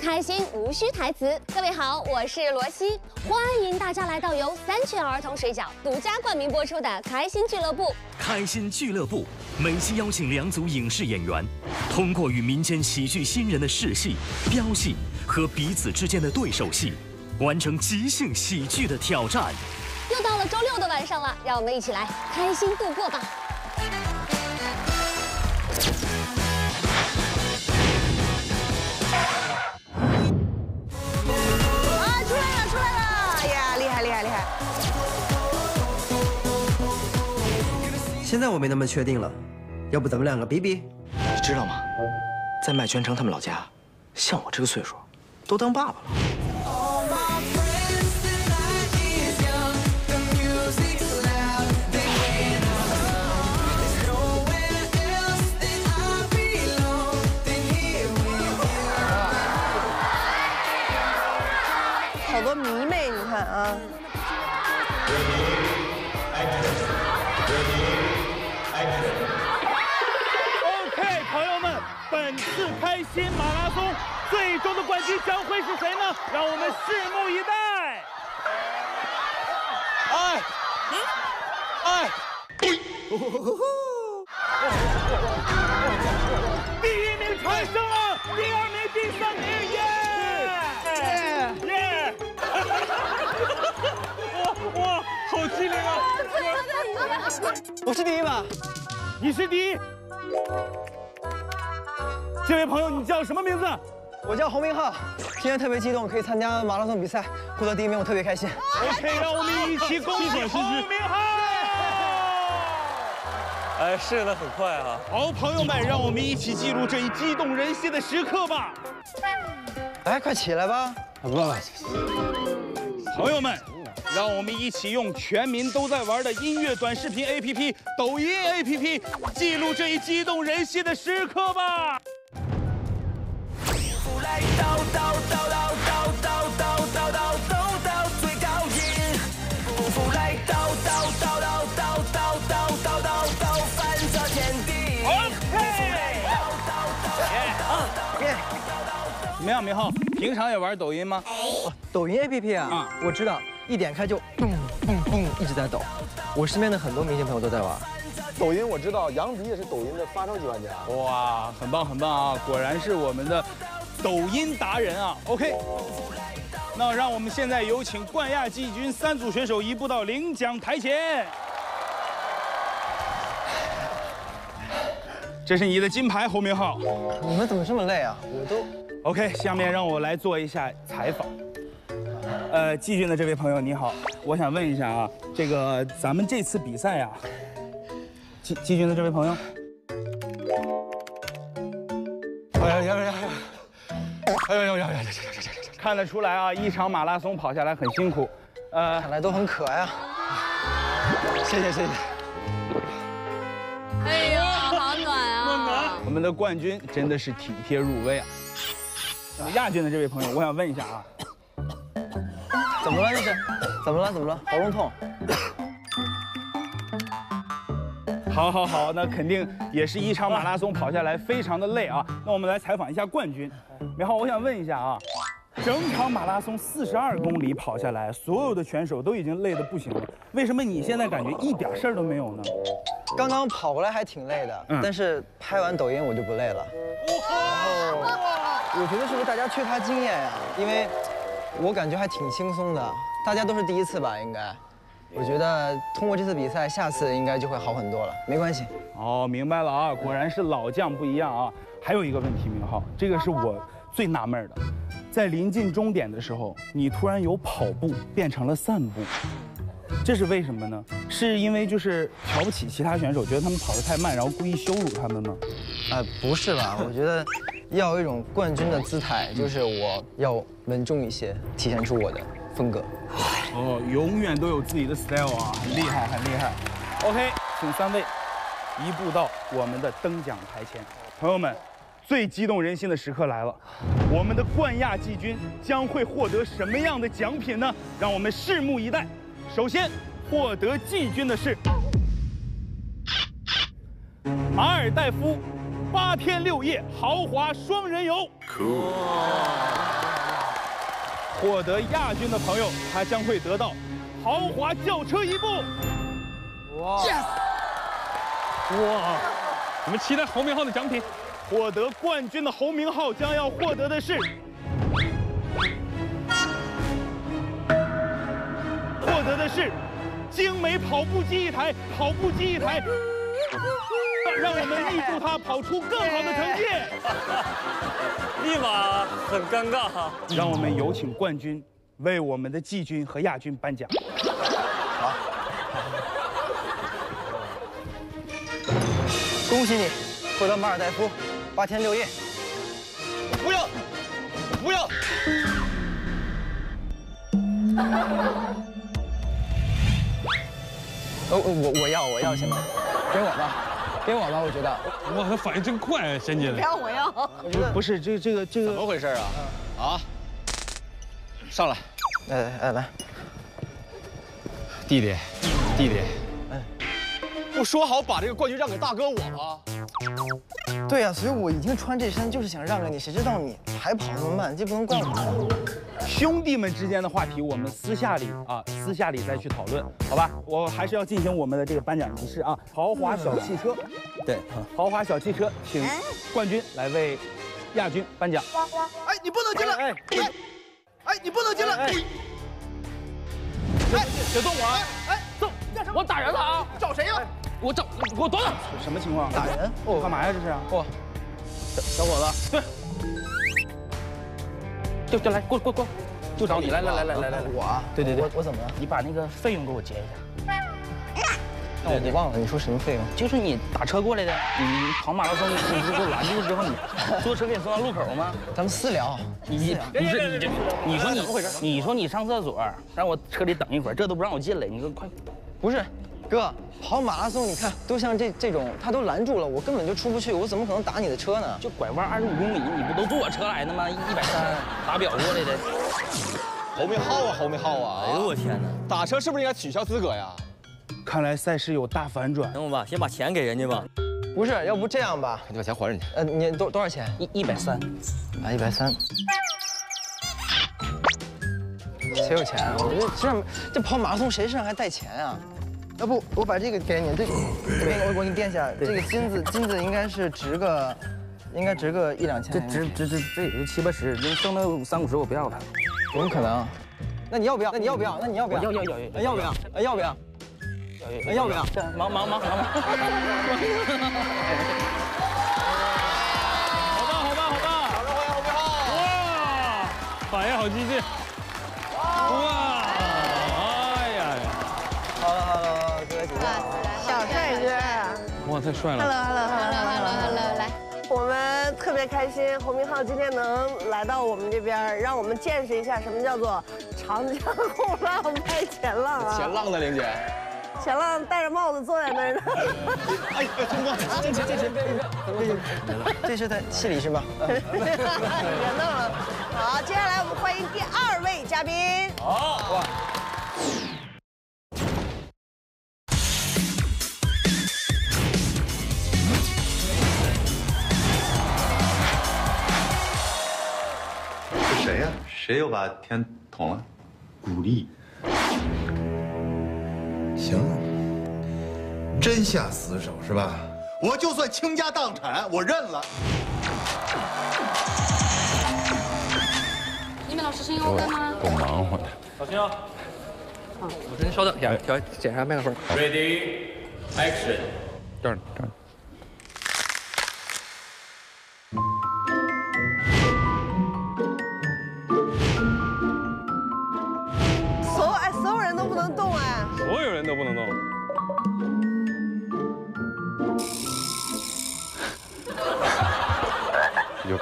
开心无需台词。各位好，我是罗西，欢迎大家来到由三全儿童水饺独家冠名播出的《开心俱乐部》。开心俱乐部每期邀请两组影视演员，通过与民间喜剧新人的试戏、飙戏和彼此之间的对手戏，完成即兴喜剧的挑战。又到了周六的晚上了，让我们一起来开心度过吧。现在我没那么确定了，要不咱们两个比比？你知道吗？在麦全成他们老家，像我这个岁数，都当爸爸了。好多迷妹，你看啊。最终的冠军将会是谁呢？让我们拭目以待。哎，哎，第一名产生了，第二名、第三名，耶耶！哇哇，好机灵啊！我是第一吧？你是第一。这位朋友，你叫什么名字？我叫侯明浩，今天特别激动，可以参加马拉松比赛，获得第一名，我特别开心。OK，让我们一起恭喜侯明浩！哎，适应的很快啊！好，朋友们，让我们一起记录这一激动人心的时刻吧。哎，快起来吧！不朋友们，让我们一起用全民都在玩的音乐短视频 APP 抖音 APP 记录这一激动人心的时刻吧。怎么样，明浩？平常也玩抖音吗？抖音 APP 啊，啊我知道，一点开就蹦蹦蹦一直在抖。我身边的很多明星朋友都在玩。抖音我知道，杨迪也是抖音的发烧级玩家。哇，很棒很棒啊！果然是我们的抖音达人啊。OK，那让我们现在有请冠亚季军三组选手移步到领奖台前。这是你的金牌，侯明昊。你们怎么这么累啊？我都 OK，下面让我来做一下采访。呃，季军的这位朋友你好，我想问一下啊，这个咱们这次比赛呀、季季军的这位朋友，哎呀呀呀呀！哎呀呀呀呀呀呀！看得出来啊，一场马拉松跑下来很辛苦。呃，看来都很渴呀。谢谢谢谢。哎呦，好暖啊！我们的冠军真的是体贴入微啊。亚军的这位朋友，我想问一下啊，怎么了这是？怎么了怎么了？喉咙痛？好好好，那肯定也是一场马拉松跑下来非常的累啊。那我们来采访一下冠军，明浩，我想问一下啊，整场马拉松四十二公里跑下来，所有的选手都已经累得不行了，为什么你现在感觉一点事儿都没有呢？刚刚跑过来还挺累的，嗯但是拍完抖音我就不累了。然后我觉得是不是大家缺乏经验呀？因为我感觉还挺轻松的，大家都是第一次吧，应该。我觉得通过这次比赛，下次应该就会好很多了。没关系，哦，明白了啊，果然是老将不一样啊。还有一个问题，明浩，这个是我最纳闷的，在临近终点的时候，你突然由跑步变成了散步，这是为什么呢？是因为就是瞧不起其他选手，觉得他们跑得太慢，然后故意羞辱他们吗？啊、不是吧？我觉得要有一种冠军的姿态，就是我要稳重一些，体现出我的风格。哦，永远都有自己的 style 啊，很厉害，很厉害。OK，请三位移步到我们的登奖台前，朋友们，最激动人心的时刻来了，我们的冠亚季军将会获得什么样的奖品呢？让我们拭目以待。首先，获得季军的是马尔代夫八天六夜豪华双人游。获得亚军的朋友，他将会得到豪华轿车一部。哇！哇！我们期待侯明昊的奖品。获得冠军的侯明昊将要获得的是，获得的是精美跑步机一台，跑步机一台。让我们预祝他跑出更好的成绩。立马很尴尬哈。让我们有请冠军为我们的季军和亚军颁奖。好，恭喜你获得马尔代夫八天六夜。不要，不要。哦，我我要我要行吗？给我吧。给我吧，我觉得。哇，他反应真快啊，仙姐。不要，我要。不是这这个这个怎么回事啊？啊！上来，来来来，弟弟，弟弟，哎，不说好把这个冠军让给大哥我吗？对呀，所以我已经穿这身就是想让给你，谁知道你还跑那么慢，这不能怪我。兄弟们之间的话题，我们私下里啊，私下里再去讨论，好吧？我还是要进行我们的这个颁奖仪式啊。豪华小汽车，对，豪华小汽车，请冠军来为亚军颁奖。哎，你不能进来！哎，哎，你不能进来！哎，别动我！哎，走，我打人了啊！找谁呀？我找，给我躲躲！什么情况？打人？哦，干嘛呀？这是？哦，小伙子，对。就就来过过过，就找你来来来来来来我对对对，我我怎么了？你把那个费用给我结一下。哦，你忘了你说什么费用？就是你打车过来的，你跑马拉松，你不是给我拦住之后，你 坐车给你送到路口吗？咱们私聊。你你是你这你说你怎么回事？你说你上厕所，让我车里等一会儿，这都不让我进来，你说快，不是。哥，跑马拉松，你看都像这这种，他都拦住了，我根本就出不去，我怎么可能打你的车呢？就拐弯二十五公里，你不都坐我车来的吗？一百三打表过来的。侯明昊啊，侯明昊啊！哎呦我天哪，打车是不是应该取消资格呀？看来赛事有大反转。等我吧，先把钱给人家吧。不是，要不这样吧，你把钱还人家。呃，你多多少钱？一一百三，啊，一百三。谁有钱啊？我这身上这跑马拉松谁身上还带钱啊？要不我把这个给你，这这个我我给你垫下。这个金子金子应该是值个，应该值个一两千。这值值值这也就七八十，你剩那三五十我不要了。怎么可能？那你要不要？那你要不要？那你要不要？要要要要。要不要？要不要？要不要？忙忙忙忙忙。好棒好棒好棒！掌声欢迎侯明昊！哇，反应好激进。哇，太帅了！Hello，Hello，Hello，Hello，Hello，来，我们特别开心，侯明昊今天能来到我们这边，让我们见识一下什么叫做长江后浪拍前浪啊！前浪呢，玲姐？前浪戴着帽子坐在那儿呢。哎呀，通过，这这这这这是在戏里是吗？别弄了。好，接下来我们欢迎第二位嘉宾。好。哇。谁又把天捅了？古力。行，真下死手是吧？我就算倾家荡产，我认了。你们老师声音 OK 吗？够忙活的。小心啊！好，我先稍等一下，调检查麦克风。Ready, action。这儿，这儿。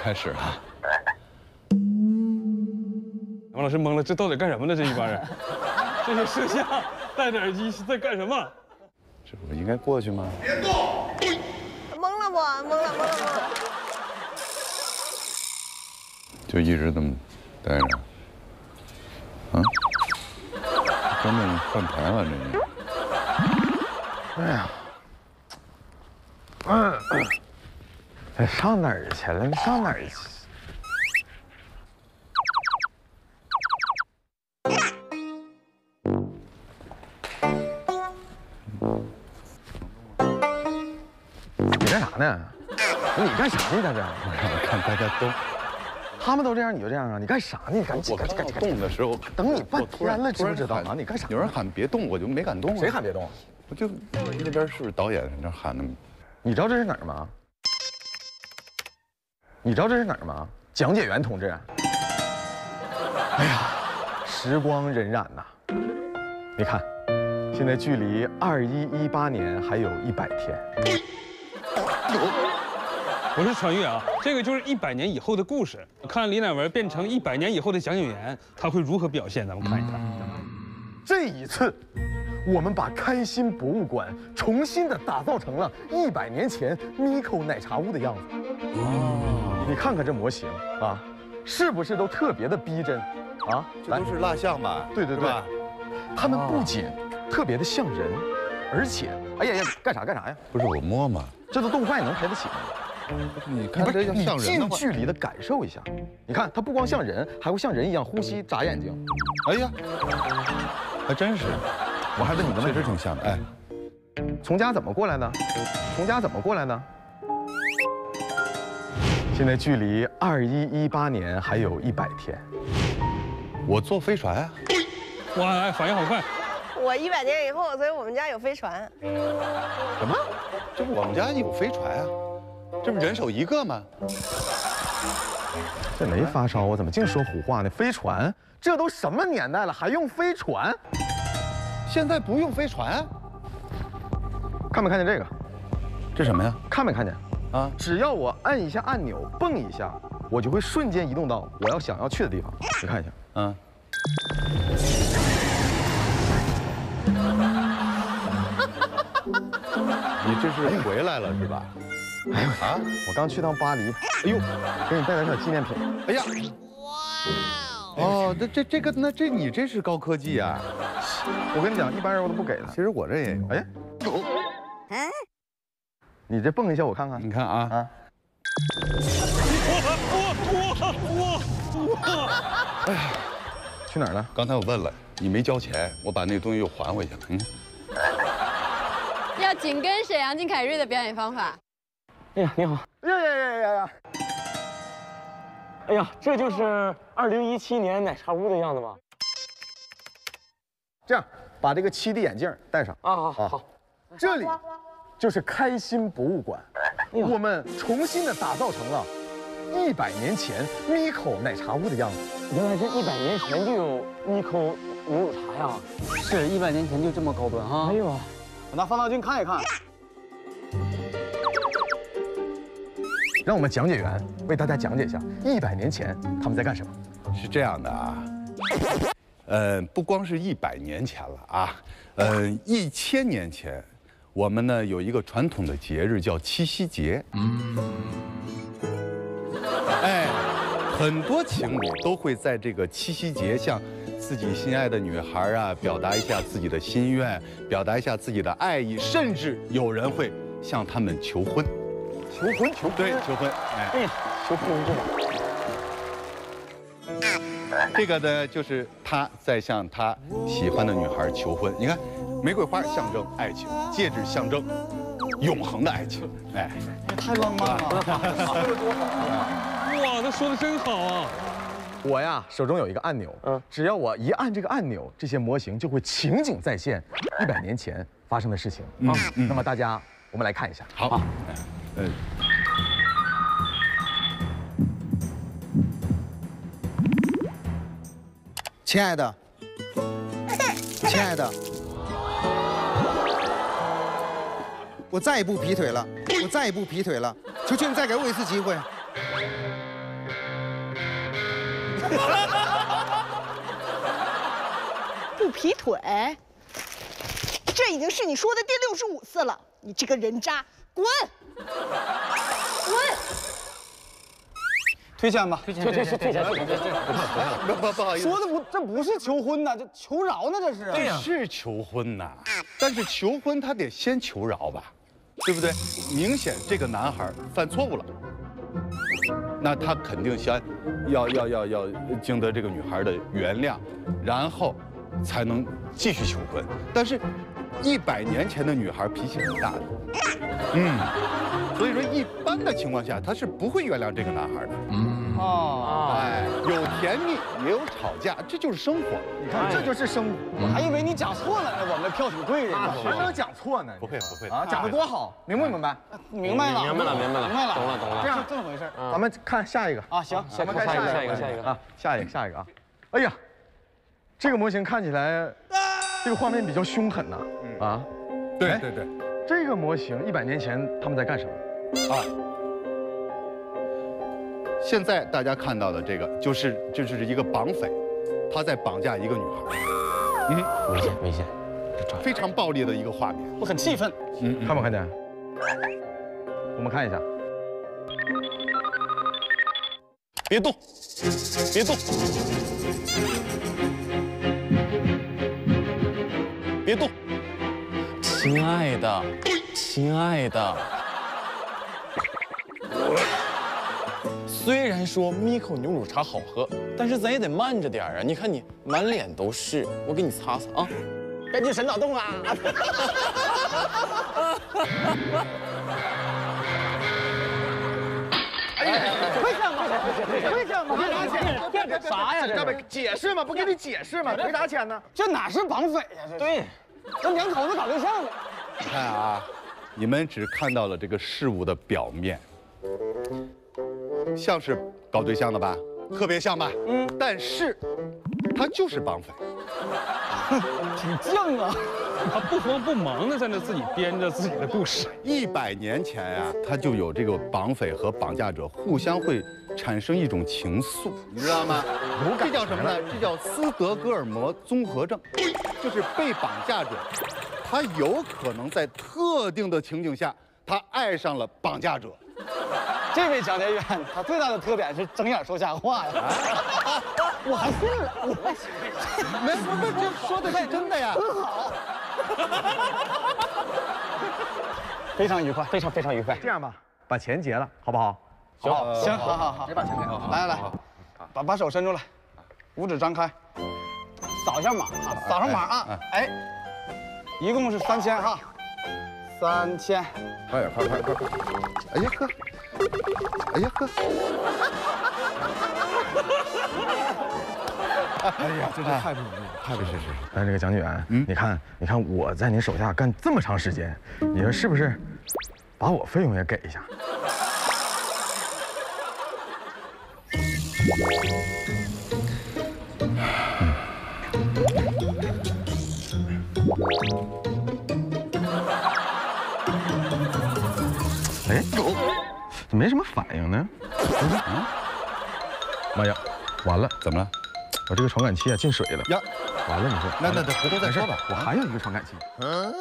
开始了。王老师懵了，这到底干什么呢？这一帮人，这些摄像戴着耳机是在干什么？这我应该过去吗？别动！懵了不？懵了，懵了，懵了。就一直这么待着。啊？根本换台了，这是。哎呀，嗯，上哪儿去了？上哪儿去？你干啥呢？你干啥呢？在这儿？我看大家都，他们都这样，你就这样啊？你干啥呢？你赶紧我赶紧赶紧动的时候，等你半天了，知不知道啊？你干啥？有人喊别动，我就没敢动啊。谁喊别动？我就那边是不是导演在那喊的？你知道这是哪儿吗？你知道这是哪儿吗？讲解员同志。哎呀，时光荏苒呐！你看，现在距离二一一八年还有一百天。我是穿越啊，这个就是一百年以后的故事。看李乃文变成一百年以后的讲解员，他会如何表现？咱们看一看。这一次，我们把开心博物馆重新的打造成了一百年前 Miko 奶茶屋的样子。哦，你看看这模型啊，是不是都特别的逼真？啊，这都是蜡像吧？对对对，他们不仅特别的像人，而且，哎呀呀，干啥干啥呀？不是我摸吗？这都动画你能拍得起吗？你看这要像人的话，距离的感受一下，你看它不光像人，还会像人一样呼吸、眨眼睛。哎呀，还真是，我还问你个问题确实，挺像的。哎，从家怎么过来的？从家怎么过来的？现在距离二一一八年还有一百天。我坐飞船啊，哇，哎反应好快！我一百年以后，所以我们家有飞船。什么？这不我们家有飞船啊？这不人手一个吗？这没发烧啊？怎么净说胡话呢？飞船，这都什么年代了，还用飞船？现在不用飞船啊？看没看见这个？这什么呀？看没看见？啊，只要我按一下按钮，蹦一下，我就会瞬间移动到我要想要去的地方。你看一下，嗯，你这是回来了是吧？哎呦啊，我刚去趟巴黎，哎呦，给你带点小纪念品。哎呀，哇哦，这这这个那这你这是高科技啊！我跟你讲，一般人我都不给的其。实我这也有。哎，你这蹦一下，我看看。你看啊，啊，去哪儿了？刚才我问了，你没交钱，我把那东西又还回去了。嗯，要紧跟沈阳金凯瑞的表演方法。哎呀，你好！呀呀呀呀呀！哎呀，这就是二零一七年奶茶屋的样子吗？这样，把这个七 D 眼镜戴上。啊，好，好。这里就是开心博物馆，我们重新的打造成了一百年前 Miko 奶茶屋的样子。原来这一百年前就有咪口牛乳茶呀！是一百年前就这么高端哈。哎呦，我拿放大镜看一看。让我们讲解员为大家讲解一下一百年前他们在干什么。是这样的啊，呃，不光是一百年前了啊，呃，一千年前，我们呢有一个传统的节日叫七夕节。哎，很多情侣都会在这个七夕节向自己心爱的女孩啊表达一下自己的心愿，表达一下自己的爱意，甚至有人会向他们求婚。求婚，求婚，对，求婚，哎。求婚这个。这个呢，就是他在向他喜欢的女孩求婚。你看，玫瑰花象征爱情，戒指象征永恒的爱情。哎，太浪漫了，说的多好。哇，他说的真好啊！我呀，手中有一个按钮，嗯，只要我一按这个按钮，这些模型就会情景再现一百年前发生的事情啊。那么大家，我们来看一下。好，呃，亲爱的，亲爱的，我再也不劈腿了，我再也不劈腿了，求求你再给我一次机会。不劈腿，这已经是你说的第六十五次了。你这个人渣，滚！滚！推荐吧，退钱，退钱，退钱，退钱，退钱。不不 不好意思，说的不，这不是求婚呐，这求饶呢，这是。这是求婚呐，但是求婚他得先求饶吧？对不对？明显这个男孩犯错误了，那他肯定先要要要要经得这个女孩的原谅，然后才能继续求婚。但是，一百年前的女孩脾气很大的，嗯，所以说一般的情况下，她是不会原谅这个男孩的。嗯。哦，哎，有甜蜜也有吵架，这就是生活。你看，这就是生活。我还以为你讲错了呢，我们票挺贵的。谁能讲错呢？不会不会啊，讲的多好，明不明白？明白了，明白了，明白了，明白了，懂了，懂了。这样这么回事，咱们看下一个啊，行，咱们看下一个，下一个，下一个啊，下一个，下一个啊。哎呀，这个模型看起来，这个画面比较凶狠呐。啊，对对对，这个模型一百年前他们在干什么？啊。现在大家看到的这个，就是就是一个绑匪，他在绑架一个女孩。嗯，危险危险，非常暴力的一个画面，我很气愤。嗯，看没看见？我们看一下。别动，别动，别动，亲爱的，亲爱的。虽然说 Miko 牛乳茶好喝，但是咱也得慢着点啊！你看你满脸都是，我给你擦擦啊！赶紧神脑洞啊！哎呀，会这样吗？会这样吗？别打钱！啥呀？这不解释吗？不给你解释吗？没打钱呢？这哪是绑匪呀？这对，这两口子搞对象呢。你看啊，你们只看到了这个事物的表面。像是搞对象的吧，特别像吧？嗯，但是他就是绑匪，挺犟啊！他不慌不忙的在那自己编着自己的故事。一百年前呀，他就有这个绑匪和绑架者互相会产生一种情愫，你知道吗？这叫什么呢？这叫斯德哥尔摩综合症，就是被绑架者，他有可能在特定的情景下，他爱上了绑架者。这位讲解员，他最大的特点是睁眼说瞎话呀！我还信了，我还信了，没没没，这说的是真的呀，很好，非常愉快，非常非常愉快。这样吧，把钱结了，好不好？行行，好好好，谁把钱给？来来来，把把手伸出来，五指张开，扫一下码啊，扫上码啊，哎，一共是三千哈，三千，快点，快快快快！哎呀呵。哎呀呵！哎呀，真是太不容易了，太不容易了。但这个讲解员，嗯，你看，你看我在你手下干这么长时间，你说是不是？把我费用也给一下。哎。没什么反应呢，嗯，妈呀，完了，怎么了？我这个传感器啊进水了呀，完了，你说，那那那回头再说吧，我还有一个传感器，嗯，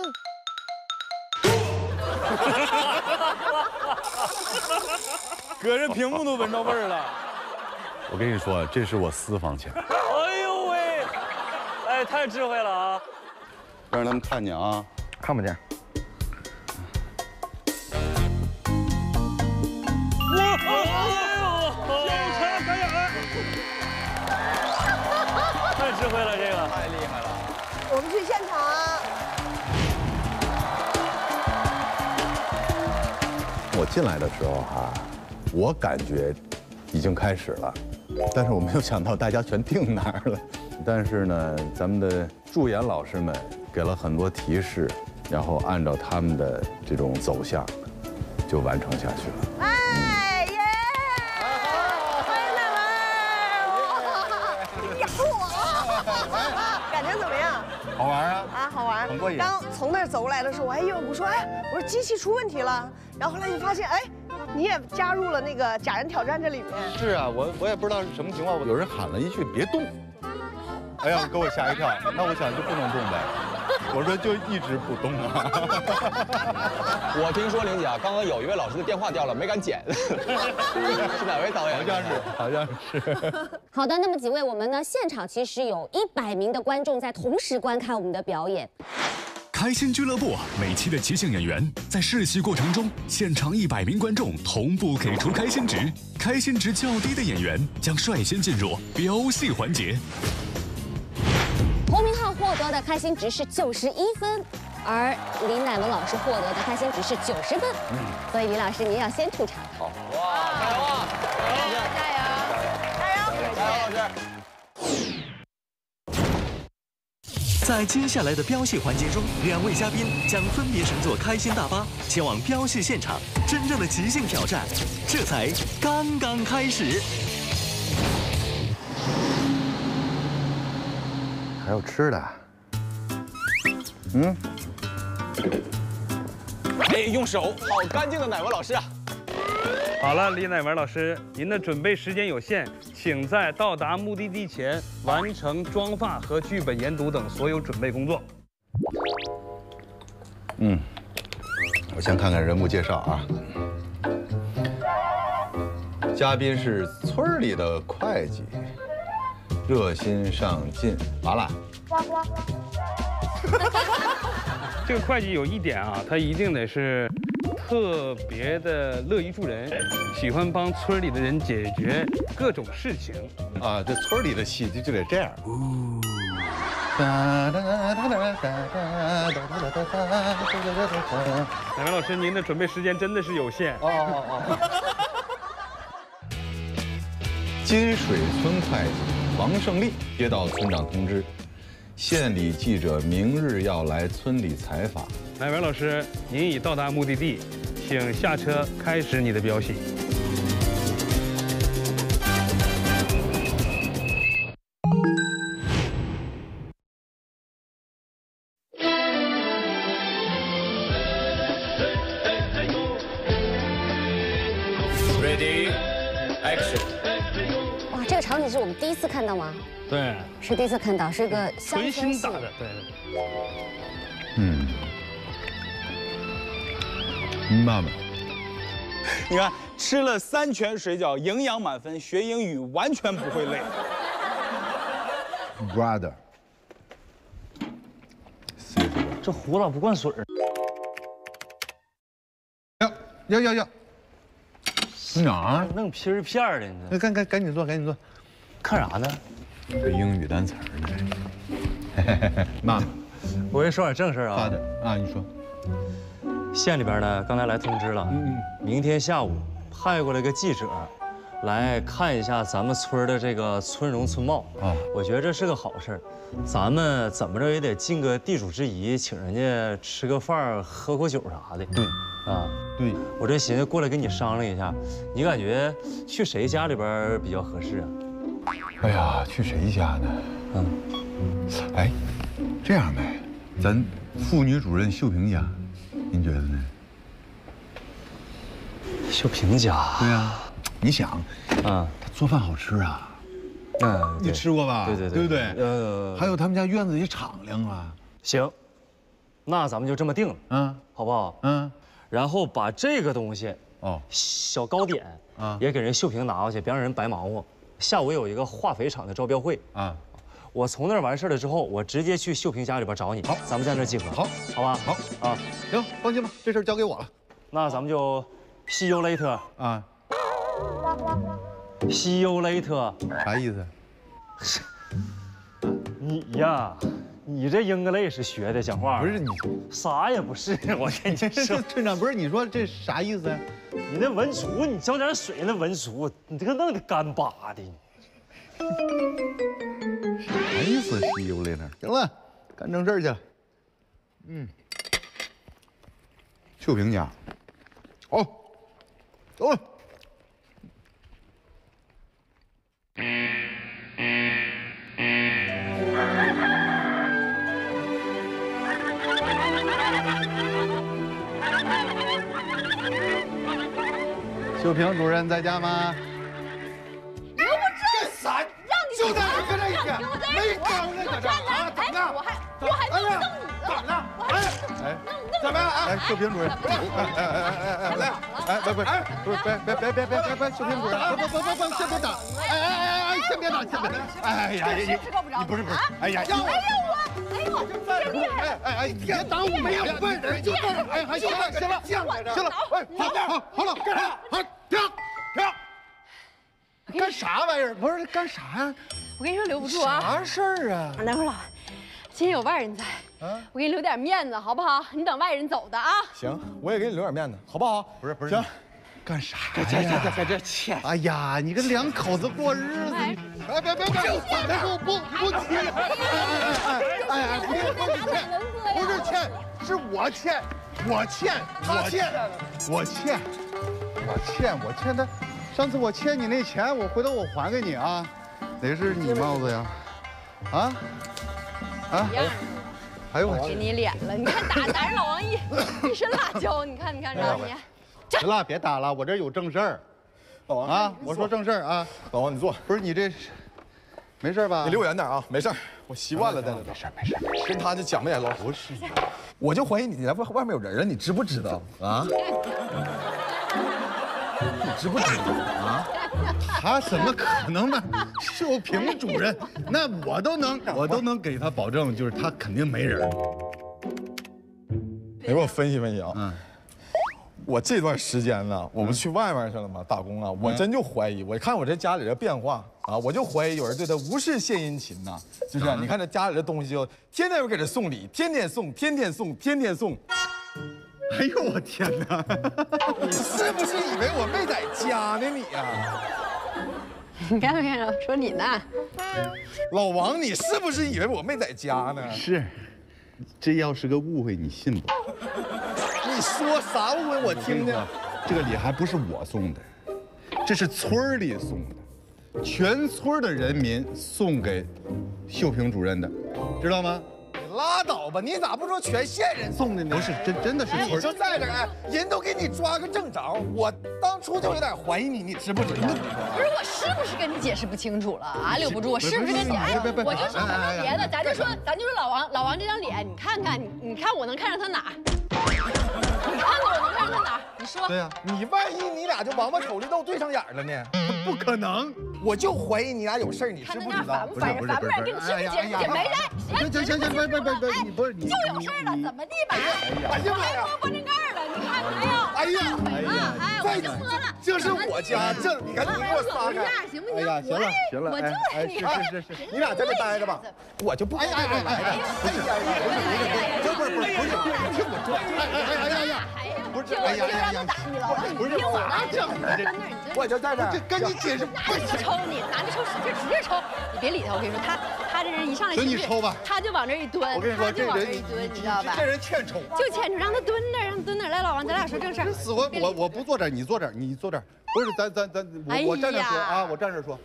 隔着屏幕都闻着味儿了。我跟你说，这是我私房钱。哎呦喂，哎，太智慧了啊！别让他们看见啊，看不见。智慧了，这个太厉害了。我们去现场。我进来的时候哈，我感觉已经开始了，但是我没有想到大家全定那儿了。但是呢，咱们的助演老师们给了很多提示，然后按照他们的这种走向，就完成下去了。很过瘾。刚从那儿走过来的时候，我还以为我说，哎，我说机器出问题了。然后后来就发现，哎，你也加入了那个假人挑战这里面。是啊，我我也不知道是什么情况，有人喊了一句“别动”，哎呀，给我吓一跳。那我想就不能动呗。我说就一直不动啊。我听说玲姐啊，刚刚有一位老师的电话掉了，没敢捡。是哪位导演？好像是，好像是。好的，那么几位，我们呢现场其实有一百名的观众在同时观看我们的表演。开心俱乐部每期的即兴演员在试戏过程中，现场一百名观众同步给出开心值，开心值较低的演员将率先进入飙戏环节。侯明浩获得的开心值是九十一分，而林乃文老师获得的开心值是九十分。所以李老师您要先出场。好，加油啊！加油！加油！加油！加油，老师！在接下来的飙戏环节中，两位嘉宾将分别乘坐开心大巴前往飙戏现场。真正的即兴挑战，这才刚刚开始。还有吃的。嗯，哎，用手，好干净的奶文老师啊！好了，李乃文老师，您的准备时间有限，请在到达目的地前完成妆发和剧本研读等所有准备工作。嗯，我先看看人物介绍啊。嘉宾是村里的会计，热心上进。完了，这个会计有一点啊，他一定得是特别的乐于助人，喜欢帮村里的人解决各种事情。啊，这村里的戏就就得这样。乃文老师，您的准备时间真的是有限。哦哦哦。金水村会计王胜利接到村长通知，县里记者明日要来村里采访。乃文老师，您已到达目的地，请下车开始你的飙戏。是第一次看到，是个乡纯村戏新打。的，对。嗯，妈妈，你看，吃了三全水饺，营养满分，学英语完全不会累。brother，这胡了不灌水儿。要要要，去哪儿？弄皮儿片儿的呢？那赶赶赶紧做，赶紧做。看啥呢？这英语单词儿呢？妈妈，我跟你说点正事儿啊。啊，你说。县里边呢，刚才来通知了，明天下午派过来个记者，来看一下咱们村的这个村容村貌。啊，我觉得这是个好事儿，咱们怎么着也得尽个地主之谊，请人家吃个饭、喝口酒啥的。对，啊，对，我这寻思过来跟你商量一下，你感觉去谁家里边比较合适啊？哎呀，去谁家呢？嗯，哎，这样呗，咱妇女主任秀萍家，您觉得呢？秀萍家？对呀，你想，啊，她做饭好吃啊。嗯，你吃过吧？对对对，对不对？呃，还有他们家院子也敞亮啊。行，那咱们就这么定了，嗯，好不好？嗯，然后把这个东西，哦，小糕点啊，也给人秀萍拿过去，别让人白忙活。下午有一个化肥厂的招标会啊，我从那儿完事儿了之后，我直接去秀萍家里边找你。好，咱们在那儿集合。好，好吧？好啊，行，放心吧，这事儿交给我了。那咱们就 see you later 啊，see you later 啥意思？你呀，你这 English 学的讲话不是你，啥也不是。我 跟你说，村长不是你说这啥意思啊？你那文竹，你浇点水那文竹，你这个弄得干巴的。啥意思？西游来那？行了，干正事儿去了。嗯，秀萍家。好，走了。秀萍主任在家吗？刘不正啥？让你就在这搁这一天，没刚呢，搁这啊？怎么的？我还我还弄弄你怎么了？哎哎，怎么样？哎，秀萍主任，哎哎哎哎哎别别别别别别别，秀萍主任，不不不不不，先别打，哎哎哎哎，先别打，先别打，哎呀你你你不是不是，哎呀，哎呀我，哎呦我，厉害！哎哎哎，别耽误没有笨人，就这样。哎，行了行了行了行了，哎，好好好了，干啥？好停停！干啥玩意儿？不是干啥呀？我跟你说留不住啊！啥事儿啊？等会儿老，今天有外人在，我给你留点面子好不好？你等外人走的啊。行，我也给你留点面子，好不好？不是不是，行。干啥呀？在在在这欠。哎呀，你跟两口子过日子，哎别别别，别不不不欠！哎哎哎哎哎，不是不是欠，不是欠，是我欠，我欠，我欠，我欠，我欠，我欠他。上次我欠你那钱，我回头我还给你啊。哪是你帽子呀？啊啊！哎呦我给你脸了，你看打打人老王一一身辣椒，你看你看着你。行了，别打了，我这有正事儿。老王啊，我说正事儿啊。老王，你坐。不是你这，没事吧？你离我远点啊，没事我习惯了在这。没事没事没事。跟他就讲不言老不是，我就怀疑你在外外面有人了，你知不知道啊？你知不知道啊？他怎么可能呢？秀萍主任，那我都能，我都能给他保证，就是他肯定没人。你给我分析分析啊。嗯。我这段时间呢，我不去外面去了吗？打工啊，我真就怀疑，我看我这家里的变化啊，我就怀疑有人对他无事献殷勤呐。就是你看这家里的东西，就天天给他送礼，天天送，天天送，天天送。哎呦我天哪！你是不是以为我没在家呢？你呀？你看没看着？说你呢？老王，你是不是以为我没在家呢？是，这要是个误会，你信不？你说啥误会？我听听。这个礼还不是我送的，这是村里送的，全村的人民送给秀萍主任的，知道吗？拉倒吧！你咋不说全县人送的呢？不是真真的是村。你就在这儿，人都给你抓个正着。我当初就有点怀疑你，你知不知道？不是我是不是跟你解释不清楚了啊？留不住，我是不是跟你？哎，我就说别的，咱就说咱就说老王，老王这张脸，你看看你，你看我能看上他哪？你看看我能看上他哪？你说。对呀，你万一你俩就王八瞅绿豆对上眼了呢？不可能，我就怀疑你俩有事你知不知道？不是不是不是，给你是不是解释？没人。行行行行，别别别别，你不是你就有事了，怎么地吧？哎呀，开锅关正盖了，你看没有？哎呀哎呀，哎，我就说了，这是我家，这你赶紧给我撒开。行不行？哎呀，行了行了，我就哎是是是是，你俩在这待着吧，我就不哎哎哎哎，不是不是不是不是不是，听我说，哎哎哎哎呀，不是哎呀呀呀，不是我这我就在这儿跟你解释，拿着抽你，拿着抽使劲使劲抽，你别理他，我跟你说他他这人一上来行你抽吧，他就往这一蹲，我跟你说这人一蹲，你知道吧？这人欠抽，就欠抽，让他蹲那儿，让他蹲那儿。来，老王，咱俩说正事。死活我我不坐这儿，你坐这儿，你坐这儿。不是，咱咱咱我我站着说啊，我站着说。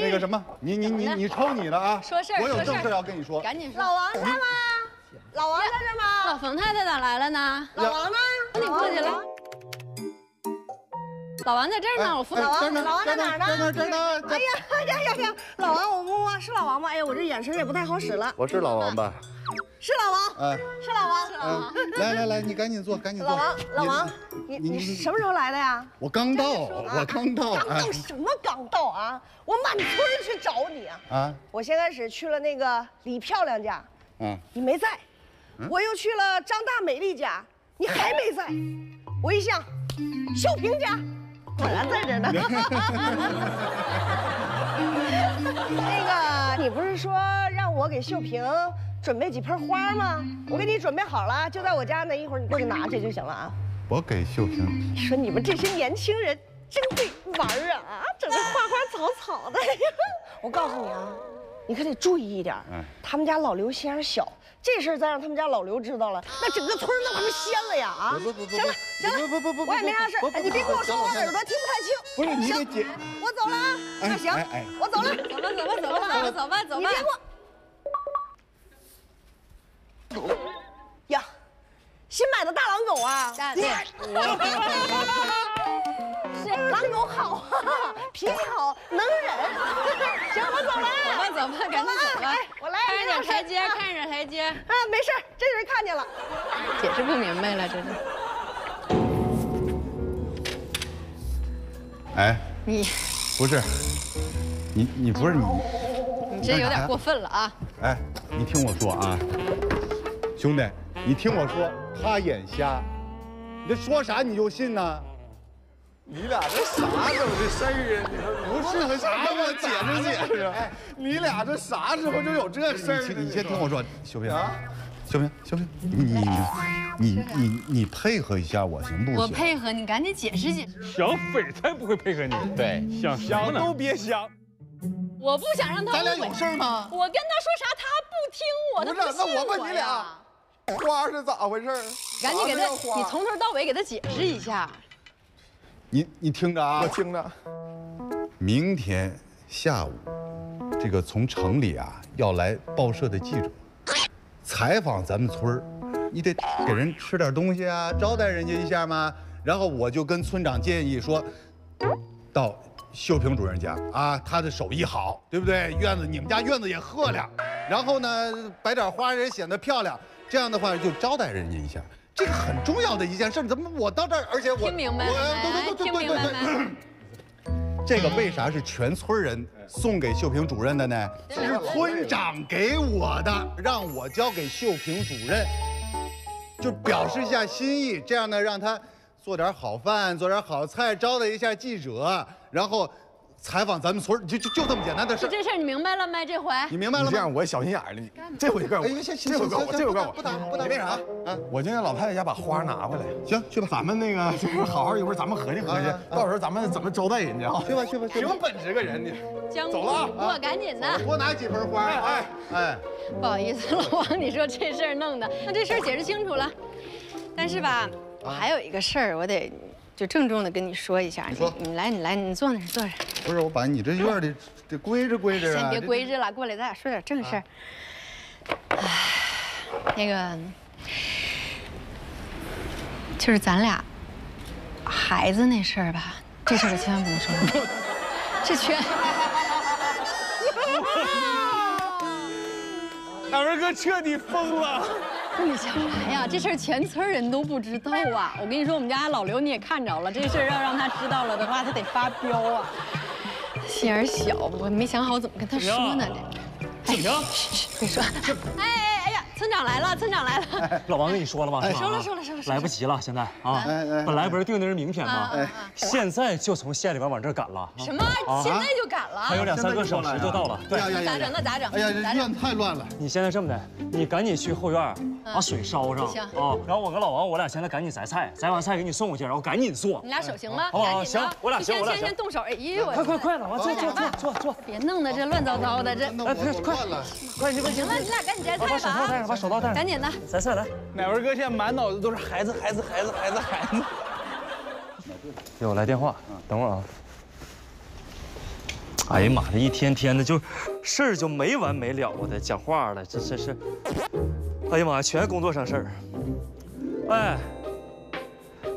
那个什么，你你你你抽你的啊！说事我有正事要跟你说。赶紧说。老王在吗？老王在这吗？老冯太太咋来了呢？老王呢？你过去了。老王在这儿呢，我扶老王。老王在哪儿呢？哎呀呀呀呀！老王，我摸摸，是老王吗？哎呀，我这眼神也不太好使了。我是老王吧？是老王。哎，是老王。是老王。来来来，你赶紧坐，赶紧坐。老王，老王，你你什么时候来的呀？我刚到，我刚到。刚到什么刚到啊？我满村去找你啊！啊！我先开始去了那个李漂亮家，嗯，你没在。我又去了张大美丽家，你还没在。我一想，秀萍家。果然在这呢。那个，你不是说让我给秀萍准备几盆花吗？我给你准备好了，就在我家呢，一会儿你过去拿去就行了啊。我给秀萍。你说你们这些年轻人真会玩啊，整的花花草草的。我告诉你啊，你可得注意一点。他们家老刘心眼小。这事儿再让他们家老刘知道了，那整个村那不是掀了呀！啊，行了行了，不不不不，我也没啥事哎，你别跟我说，我耳朵听不太清。不是你得姐，我走了啊。那行，我走了，走吧走吧走吧走吧走吧走吧。你别过。呀，新买的大狼狗啊！狼狗好啊，脾气好，能忍。行，我走了。走吧，走吧，赶紧走吧。我来。看着点台阶，看着点台阶。啊，没事，这人看见了。解释不明白了，这是。哎，你不是，你你不是你，你这有点过分了啊！哎，你听我说啊，兄弟，你听我说，他眼瞎，你这说啥你就信呢？你俩这啥时候的事儿啊？你说不是啥？我解释解释。哎，你俩这啥时候就有这事儿？你先听我说，修平，修平，修平，你你你你配合一下我行不行？我配合你，赶紧解释解释。小匪才不会配合你。对，想想都别想。我不想让他。咱俩有事吗？我跟他说啥，他不听我的。不是，那我问你俩，花是咋回事？赶紧给他，你从头到尾给他解释一下。你你听着啊，我听着。明天下午，这个从城里啊要来报社的记者，采访咱们村儿，你得给人吃点东西啊，招待人家一下嘛。然后我就跟村长建议说，到秀萍主任家啊，他的手艺好，对不对？院子你们家院子也赫亮，然后呢摆点花也显得漂亮，这样的话就招待人家一下。这个很重要的一件事，怎么我到这儿，而且我听明白了没？听明白没？这个为啥是全村人送给秀萍主任的呢？这是村长给我的，让我交给秀萍主任，就表示一下心意。这样呢，让他做点好饭，做点好菜，招待一下记者，然后。采访咱们村就就就这么简单的事。这事儿你明白了没？这回你明白了吗？这样我也小心眼了。你这回就怪我，这回怪我，这回怪我。不打不打那啥，我今天老太太家把花拿回来。行，去吧。咱们那个就是好好一会儿，咱们合计合计，到时候咱们怎么招待人家啊？去吧去吧。挺本事个人呢。走了，我赶紧的。多拿几盆花。哎哎，不好意思，老王，你说这事儿弄的，那这事儿解释清楚了。但是吧，我还有一个事儿，我得。就郑重的跟你说一下，你你来你来你坐那坐着。不是我把你这院里得归置归置先别归置了，过来咱俩说点正事儿。哎，那个就是咱俩孩子那事儿吧，这事儿可千万不能说。这全。大文哥彻底疯了。你想啥呀？这事儿全村人都不知道啊！我跟你说，我们家老刘你也看着了，这事儿要让他知道了的话，他得发飙啊！心眼小，我没想好怎么跟他说呢。这，静平，别说。哎。村长来了，村长来了。老王跟你说了吧？说了说了说了。来不及了，现在啊，本来不是定的是明天吗？现在就从县里边往这赶了。什么？现在就赶了？还有两三个小时就到了。对，咋整？那咋整？哎呀，这院太乱了。你现在这么的，你赶紧去后院把水烧上。行。啊，然后我跟老王，我俩现在赶紧摘菜，摘完菜给你送过去，然后赶紧做。你俩手行吗？好，行，我俩行，我俩先先动手。哎呦，快快快，老王坐坐坐坐坐，别弄得这乱糟糟的这。哎，快快，你快行了，你俩赶紧摘菜吧。把手套戴上，赶紧的。咱上来，奶文哥现在满脑子都是孩子，孩子，孩子，孩子，孩子。给我来电话，等会儿啊。哎呀妈这，一天天的就事儿就没完没了的，讲话了，这这是。哎呀妈呀，全工作上事儿。哎，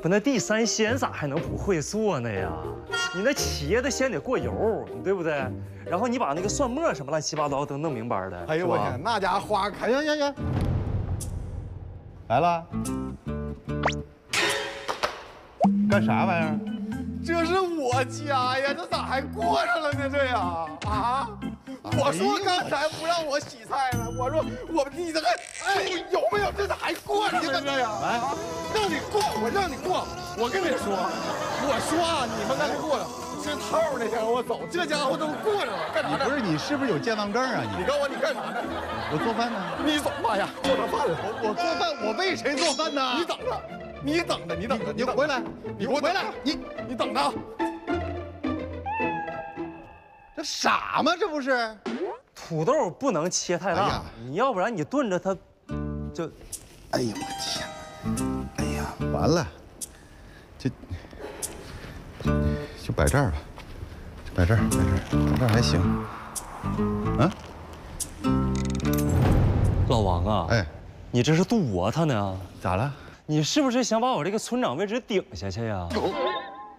不，那地三鲜咋还能不会做呢呀？你那茄子先得过油，对不对？然后你把那个蒜末什么乱七八糟都弄明白的。哎呦我天，那家伙花开，呀呀呀！来了，干啥玩意儿？这是我家呀，这咋还过上了呢？这呀，啊！我说刚才不让我洗菜了，我说我你这个哎有没有？这咋还过上了这呀？来，让你过，我让你过。我跟你说，我说啊，你们刚才过了。这套的，想让我走，这家伙都过来了，干啥呢？不是你是不是有健忘症啊？你你告诉我你干啥呢？我做饭呢。你走，妈呀，做上饭了。我我做饭，我为谁做饭呢？你等着，你等着，你等着，你回来，你给我回来，你你等着。这傻吗？这不是？土豆不能切太大，你要不然你炖着它，就，哎呀我天哪！哎呀，完了，就。就摆这儿吧，就摆这儿，摆这儿，摆这儿还行。啊，老王啊，哎，你这是躲他呢？咋了？你是不是想把我这个村长位置顶下去呀？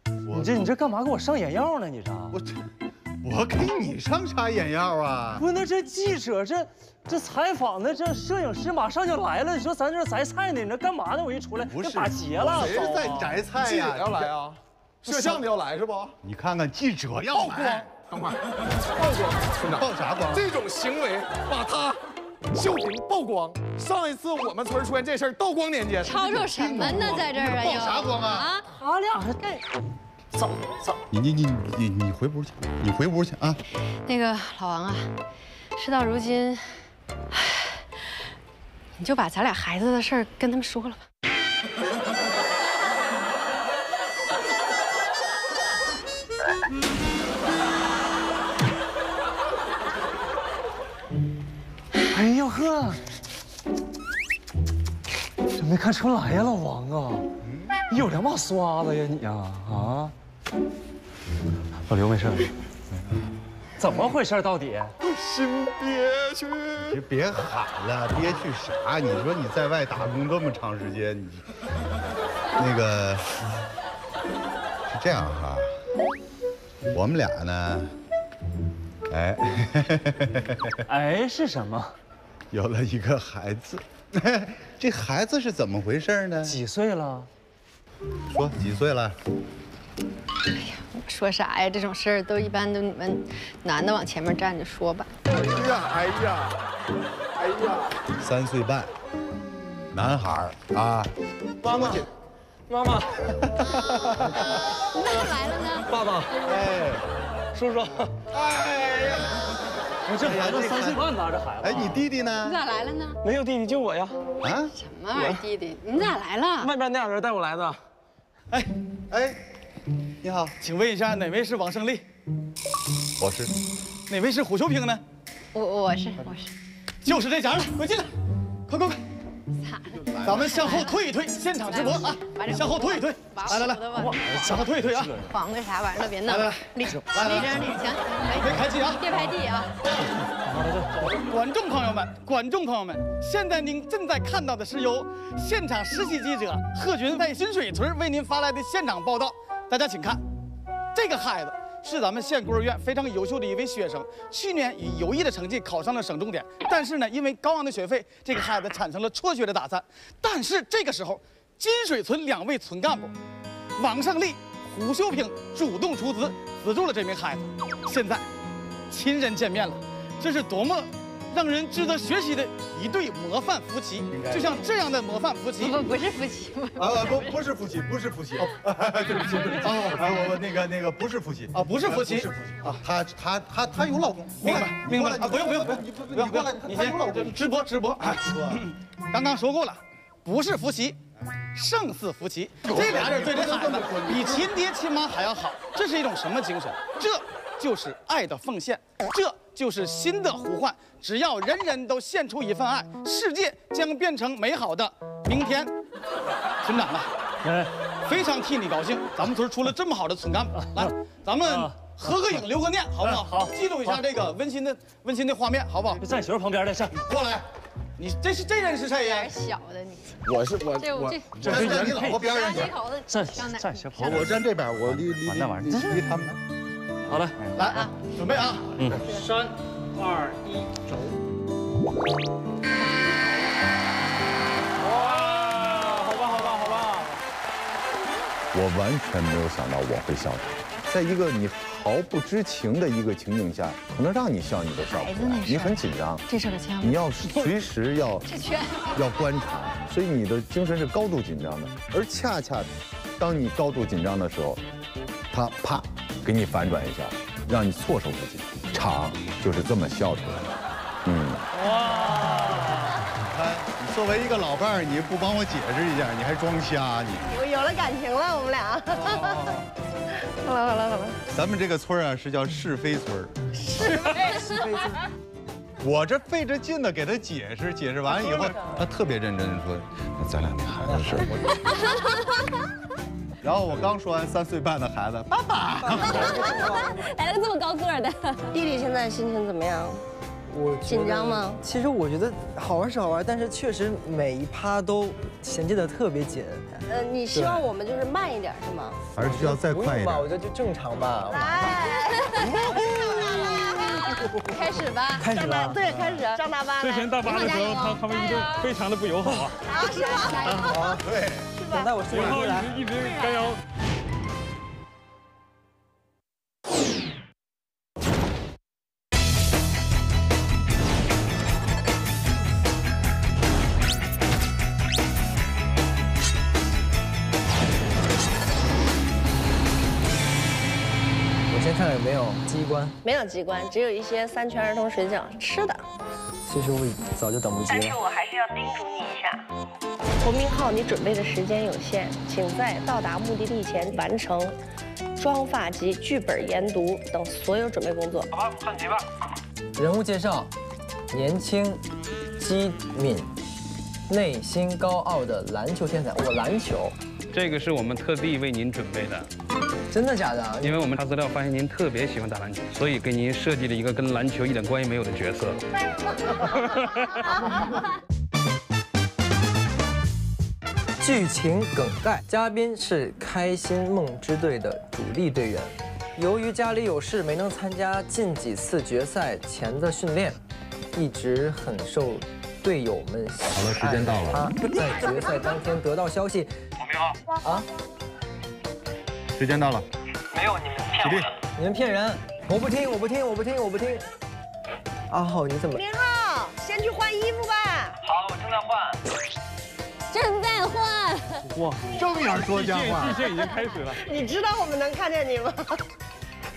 你这你这干嘛给我上眼药呢？你这我这我给你上啥眼药啊？不，那这记者这这采访的这摄影师马上就来了。你说咱这摘菜呢，你这干嘛呢？我一出来不是打劫了？谁是在摘菜呀？要来啊？摄像的要来是不？你看看记者要来，等会儿曝光，村长曝啥光？这种行为把他秀品曝光，上一次我们村出现这事儿，道光年间。吵吵什么呢，在这儿啊？曝啥光啊？啊，好了，干。走走，你你你你你回屋去，你回屋去啊。那个老王啊，事到如今，你就把咱俩孩子的事儿跟他们说了吧。哎呦呵，这没看出来呀，老王啊，你有两把刷子呀你啊啊！老刘没事，怎么回事到底？心憋屈。你别喊了，憋屈啥？你说你在外打工这么长时间，你那个是这样哈，我们俩呢，哎，哎是什么？有了一个孩子，这孩子是怎么回事呢？几岁了？说几岁了？哎呀，我说啥呀？这种事儿都一般都你们男的往前面站着说吧。哎呀，哎呀，哎呀，三岁半，男孩儿啊。妈妈，妈妈，你咋来了呢？爸爸，哎，叔叔，哎呀，我这孩子三岁半呢，这孩子。哎，你弟弟呢？你咋来了呢？没有弟弟，就我呀。啊？什么玩意儿，弟弟？你咋来了？外边那俩人带我来的。哎哎，你好，请问一下哪位是王胜利？我是。哪位是虎秀平呢？我我是我是。就是这家了，快进来，快快快！咱们向后退一退，现场直播啊！向后退一退，来来来，向后退一退啊！晃个啥玩意儿？别弄！来来，立正，来来立正，立正，行，别开机啊！别拍地啊！观众朋友们，观众朋友们，现在您正在看到的是由现场实习记者贺军在新水村为您发来的现场报道。大家请看，这个孩子是咱们县孤儿院非常优秀的一位学生，去年以优异的成绩考上了省重点，但是呢，因为高昂的学费，这个孩子产生了辍学的打算。但是这个时候，金水村两位村干部王胜利、胡秀平主动出资资助了这名孩子，现在亲人见面了。这是多么让人值得学习的一对模范夫妻！就像这样的模范夫妻，不 不是夫妻，啊不不是夫妻，不是夫妻，对不起对不起，啊我我那个那个不是夫妻啊不是夫妻，不是夫妻啊，他他他他有老公，明白明白啊不用不用不用，你不不用不用，你先直播直播啊直播，刚刚说过了，不是夫妻。胜似夫妻，这俩人对这孩子比亲爹亲妈还要好，这是一种什么精神？这就是爱的奉献，这就是新的呼唤。只要人人都献出一份爱，世界将变成美好的明天。村长啊，哎，非常替你高兴，咱们村出了这么好的村干部，来，咱们合个影，留个念，好不好？好，记录一下这个温馨的温馨的画面，好不好？站媳妇旁边的，上过来。你这是这人是谁呀？小的你，我是我这我这是你老婆边上去，站站小我我站这边，我离离那玩意离离他们。好嘞，来啊，准备啊，嗯，三二一，走。哇，好棒好棒好棒！我完全没有想到我会笑场，在一个你毫不知情的一个情景下，可能让你笑你都笑不出来，你很紧张，这事可千万你要随时要 要观察，所以你的精神是高度紧张的。而恰恰当你高度紧张的时候，他啪给你反转一下，让你措手不及，场就是这么笑出来的。嗯，哇！你看，你作为一个老伴儿，你不帮我解释一下，你还装瞎你。我有了感情了，我们俩。好了好了好了，咱们这个村啊是叫是非村。是非是非村。我这费着劲的给他解释，解释完以后，他特别认真的说：“那咱俩那孩子的事儿。” 然后我刚说完三岁半的孩子，爸爸 来了个这么高个儿的弟弟，现在心情怎么样？我紧张吗？其实我觉得好玩是好玩，但是确实每一趴都衔接的特别紧。呃，你希望我们就是慢一点是吗？还是需要再快一点？吧，我觉得就正常吧。来，开始吧，开始吧，对，开始。张大巴，之前大巴的时候，他他们都非常的不友好啊。好，是吧？好，对。等待我随后来一直一直加油我先看看有没有机关。没有机关只有一些三全儿童水饺吃的。其实我早就等不及了。但是我还是要叮嘱你一下。侯明昊，你准备的时间有限，请在到达目的地前完成妆发及剧本研读等所有准备工作。好，看题吧。人物介绍：年轻、机敏、内心高傲的篮球天才。我篮球，这个是我们特地为您准备的，真的假的？因为我们查资料发现您特别喜欢打篮球，所以给您设计了一个跟篮球一点关系没有的角色。剧情梗概：嘉宾是开心梦之队的主力队员，由于家里有事没能参加近几次决赛前的训练，一直很受队友们喜爱。好了时间到了他在决赛当天得到消息，侯明昊，啊，时间到了，没有你们骗我。你们骗人！我不听，我不听，我不听，我不听。阿浩，你怎么？明浩，先去换衣服吧。好，我正在换。正在换。哇，正眼说瞎话。季线已经开始了。你知道我们能看见你吗？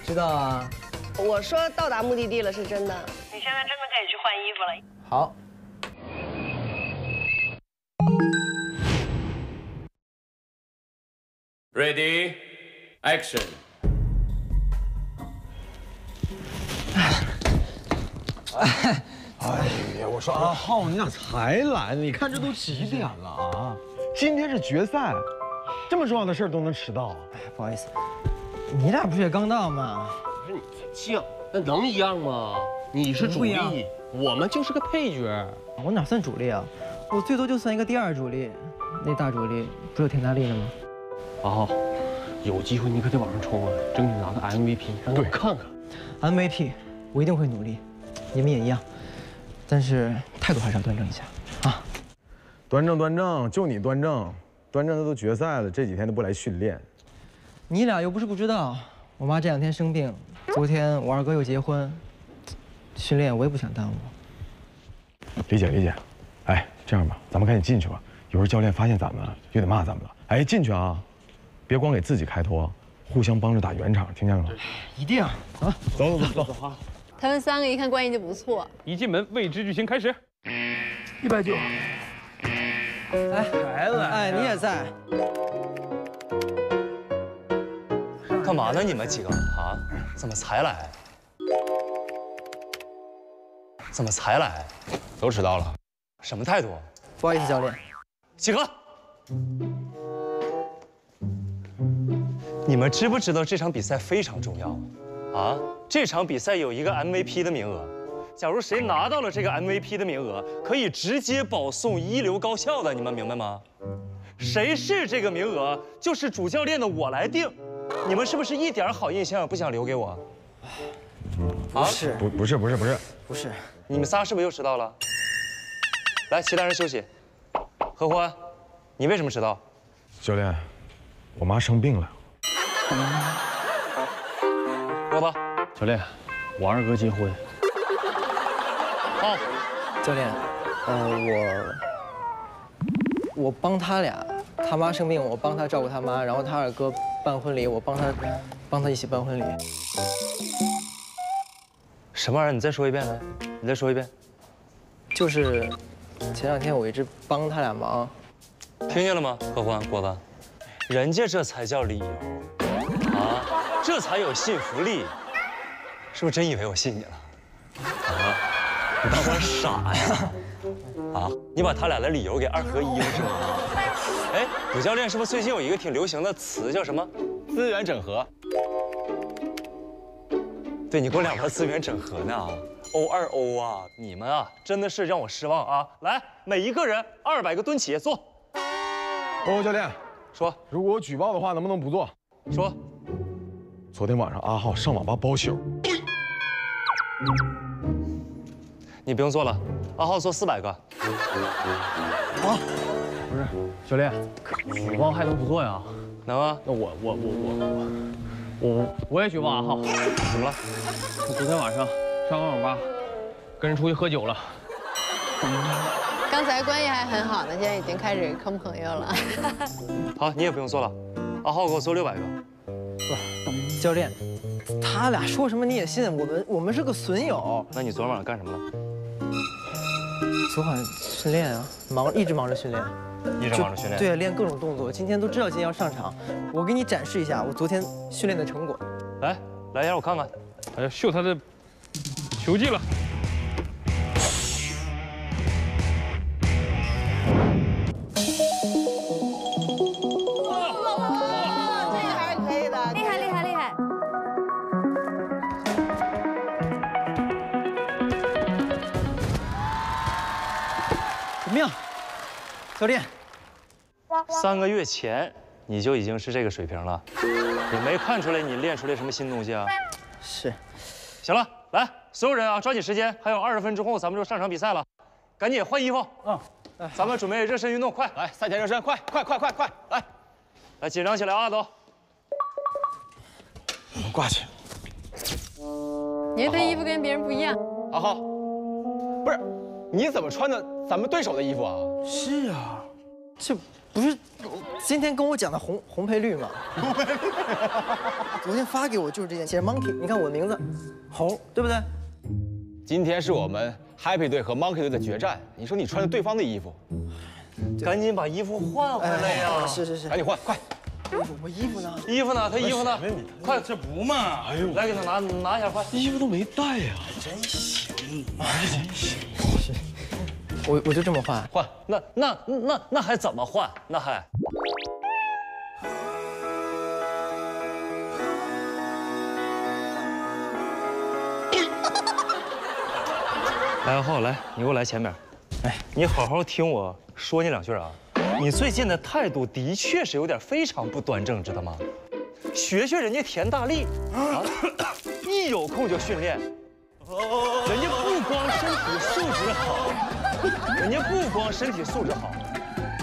知道啊。我说到达目的地了是真的。你现在真的可以去换衣服了。好。Ready, action！哎 呀，我说阿浩，你咋才来呢？你看这都几点了啊？今天是决赛，这么重要的事儿都能迟到。哎，不好意思，你俩不是也刚到吗？不是你才犟，那能一样吗？你是主力，我们就是个配角。我哪算主力啊？我最多就算一个第二主力。那大主力不是有田大力了吗？阿浩，有机会你可得往上冲啊，争取拿个 MVP，让我看看。MVP，我一定会努力。你们也一样，但是态度还是要端正一下啊。端正端正，就你端正，端正的都决赛了，这几天都不来训练。你俩又不是不知道，我妈这两天生病，昨天我二哥又结婚，训练我也不想耽误。理解理解。哎，这样吧，咱们赶紧进去吧，一会儿教练发现咱们了，又得骂咱们了。哎，进去啊，别光给自己开脱，互相帮着打圆场，听见了吗？一定啊！走走走走。他们三个一看关系就不错，一进门，未知剧情开始。一百九。哎，还来？哎，你也在。干嘛呢？你们几个啊？怎么才来？怎么才来？都迟到了。什么态度？不好意思，教练。集合。你们知不知道这场比赛非常重要？啊，这场比赛有一个 MVP 的名额，假如谁拿到了这个 MVP 的名额，可以直接保送一流高校的，你们明白吗？谁是这个名额，就是主教练的我来定。你们是不是一点好印象也不想留给我？不是，不不是不是不是不是，你们仨是不是又迟到了？来，其他人休息。何欢，你为什么迟到？教练，我妈生病了。郭子，教练，我二哥结婚。好，教练，呃，我我帮他俩，他妈生病，我帮他照顾他妈，然后他二哥办婚礼，我帮他帮他一起办婚礼。什么玩意儿？你再说一遍来，你再说一遍。就是前两天我一直帮他俩忙，听见了吗？何欢、郭子，人家这才叫理由啊，这才有信服力，是不是真以为我信你了？啊，你当我傻呀？啊，你把他俩的理由给二合一了是吗？哎，武教练是不是最近有一个挺流行的词叫什么？资源整合。对你给我俩玩资源整合呢？O 二 O 啊！你们啊，真的是让我失望啊！来，每一个人二百个蹲起，坐。哦，教练，说，如果我举报的话，能不能不做？说，昨天晚上阿浩上网吧包宿，你不用做了，阿浩做四百个。啊，不是，教练，举报还能不做呀？能啊。那我我我我我我我也举报阿浩。怎么了？我昨天晚上上完网吧，跟人出去喝酒了。刚才关系还很好呢，现在已经开始坑朋友了。好，你也不用做了，阿浩给我做六百个。不，教练，他俩说什么你也信？我们我们是个损友。那你昨天晚上干什么了？昨晚训练啊，忙一直忙着训练，一直忙着训练。对，练各种动作。今天都知道今天要上场，我给你展示一下我昨天训练的成果。来，来让我看看。哎呀，秀他的球技了。教练，三个月前你就已经是这个水平了，也没看出来你练出来什么新东西啊？是。行了，来，所有人啊，抓紧时间，还有二十分钟后咱们就上场比赛了，赶紧换衣服。嗯，咱们准备热身运动，快来，赛前热身，快快快快快，来，来紧张起来啊，都。我们挂去。你看他衣服跟别人不一样。阿浩，不是，你怎么穿的咱们对手的衣服啊？是啊，这不是今天跟我讲的红红配绿吗？昨天发给我就是这件，写着 Monkey，你看我的名字，猴，对不对？今天是我们 Happy 队和 Monkey 队的决战，你说你穿着对方的衣服，赶紧把衣服换回来呀！是是是，赶紧换，快！我衣服呢？衣服呢？他衣服呢？快，这不嘛？哎呦，来给他拿拿一下，快！衣服都没带呀，真行，真行。我我就这么换换，那那那那还怎么换？那还。来，阿浩，来，你给我来前面。哎，你好好听我说你两句啊。你最近的态度的确是有点非常不端正，知道吗？学学人家田大力啊，一有空就训练，人家不光身体素质好，人家不光身体素质好，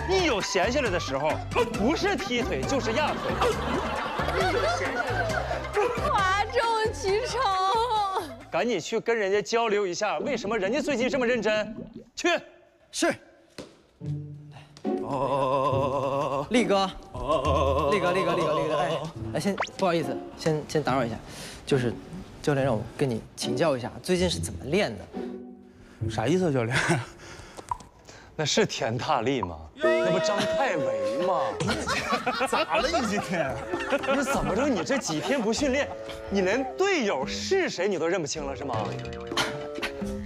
一有闲下来的时候，不是踢腿就是压腿。哗众取宠。赶紧去跟人家交流一下，为什么人家最近这么认真？去，是。哦哦哦哦哦哦！力哥，力哥，力哥，力哥，力哥，哎，哎，先不好意思，先先打扰一下，就是教练让我跟你请教一下，最近是怎么练的？啥意思，教练？那是田大力吗？那不张太维吗？咋了你今天？你怎么着？你这几天不训练，你连队友是谁你都认不清了是吗？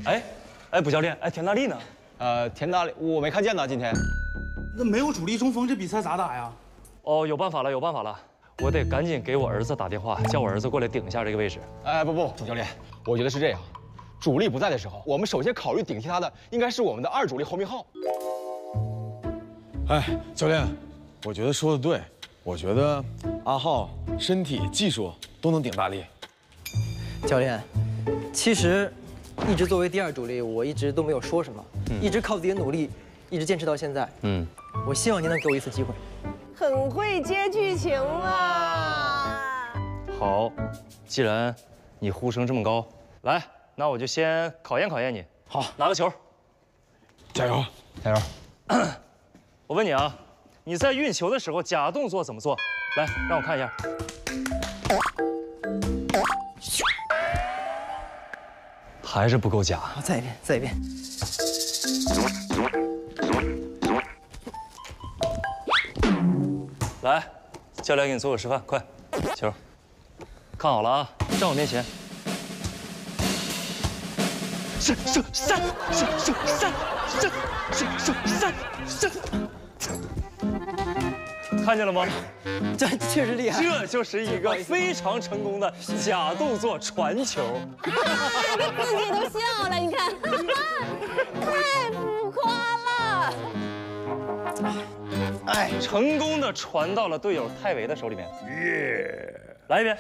哎，哎，卜教练，哎，田大力呢？呃，田大力我没看见呢，今天。那没有主力中锋，这比赛咋打呀？哦，有办法了，有办法了，我得赶紧给我儿子打电话，叫我儿子过来顶一下这个位置。哎，不不，总教练，我觉得是这样，主力不在的时候，我们首先考虑顶替他的应该是我们的二主力侯明昊。哎，教练，我觉得说的对，我觉得阿浩身体、技术都能顶大力。教练，其实一直作为第二主力，我一直都没有说什么，一直靠自己的努力。一直坚持到现在，嗯，我希望您能给我一次机会。很会接剧情啊！好，既然你呼声这么高，来，那我就先考验考验你。好，拿个球，加油，加油！我问你啊，你在运球的时候假动作怎么做？来，让我看一下。还是不够假。再一遍，再一遍。来，教练给你做个示范，快，球，看好了啊，站我面前，射射三，射射三，射射射三，射，看见了吗？这确实厉害，这就是一个 非常成功的假动作传球，自己都笑了，你看，太浮夸了。哎，成功的传到了队友泰维的手里面。耶，来一遍。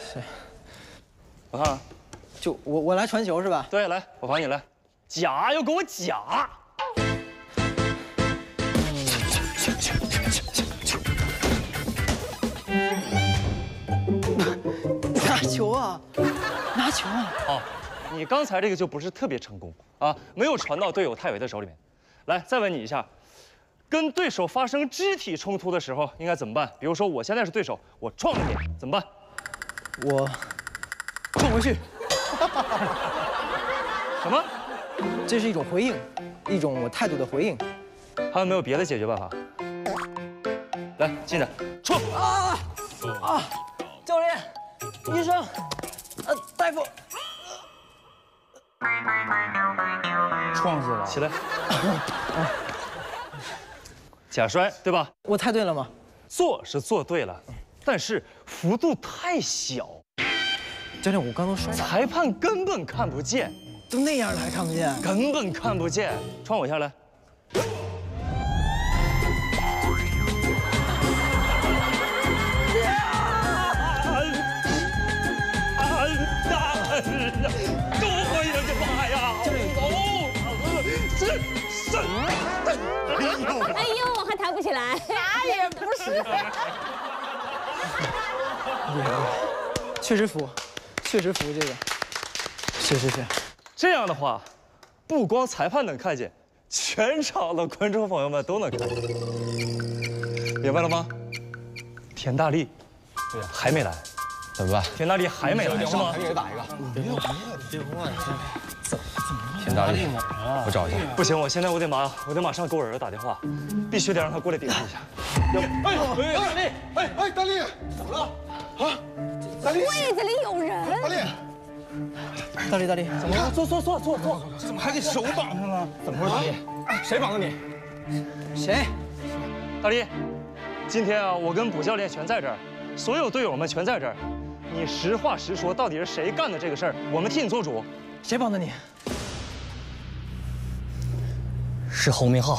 我看，就我我来传球是吧？对，来，我罚你来，假要给我假。拿球啊，拿球啊！哦，你刚才这个就不是特别成功啊，没有传到队友泰维的手里面。来，再问你一下。跟对手发生肢体冲突的时候，应该怎么办？比如说，我现在是对手，我撞了你，怎么办？我撞回去。什么？这是一种回应，一种我态度的回应。还有没有别的解决办法？来，进来，冲！啊啊！教练，医生，呃，大夫，撞死了。起来。假摔对吧？我猜对了吗？做是做对了，但是幅度太小。教练，我刚刚摔。裁判根本看不见，都那样了还看不见？根本看不见。穿我下来。多回人家妈呀！哦，是是。哎呦，还抬不起来，哪也不是。确实服，确实服这个，是是是。这样的话，不光裁判能看见，全场的观众朋友们都能看见，明白了吗？田大力，对呀，还没来，怎么办？田大力还没来是吗？还给他打一个。别别电话，田大力，我找一下。不行，我现在我得马，我得马上给我儿子打电话，必须得让他过来顶一下。哎呦，大力，哎哎，大力，怎么了？啊，大力，柜子里有人。大力，大力，大力，怎么了？坐坐坐坐坐。怎么还给手绑上了？怎么回事？大力，谁绑的你？谁？大力，今天啊，我跟卜教练全在这儿，所有队友们全在这儿，你实话实说，到底是谁干的这个事儿？我们替你做主。谁绑的你？是侯明浩。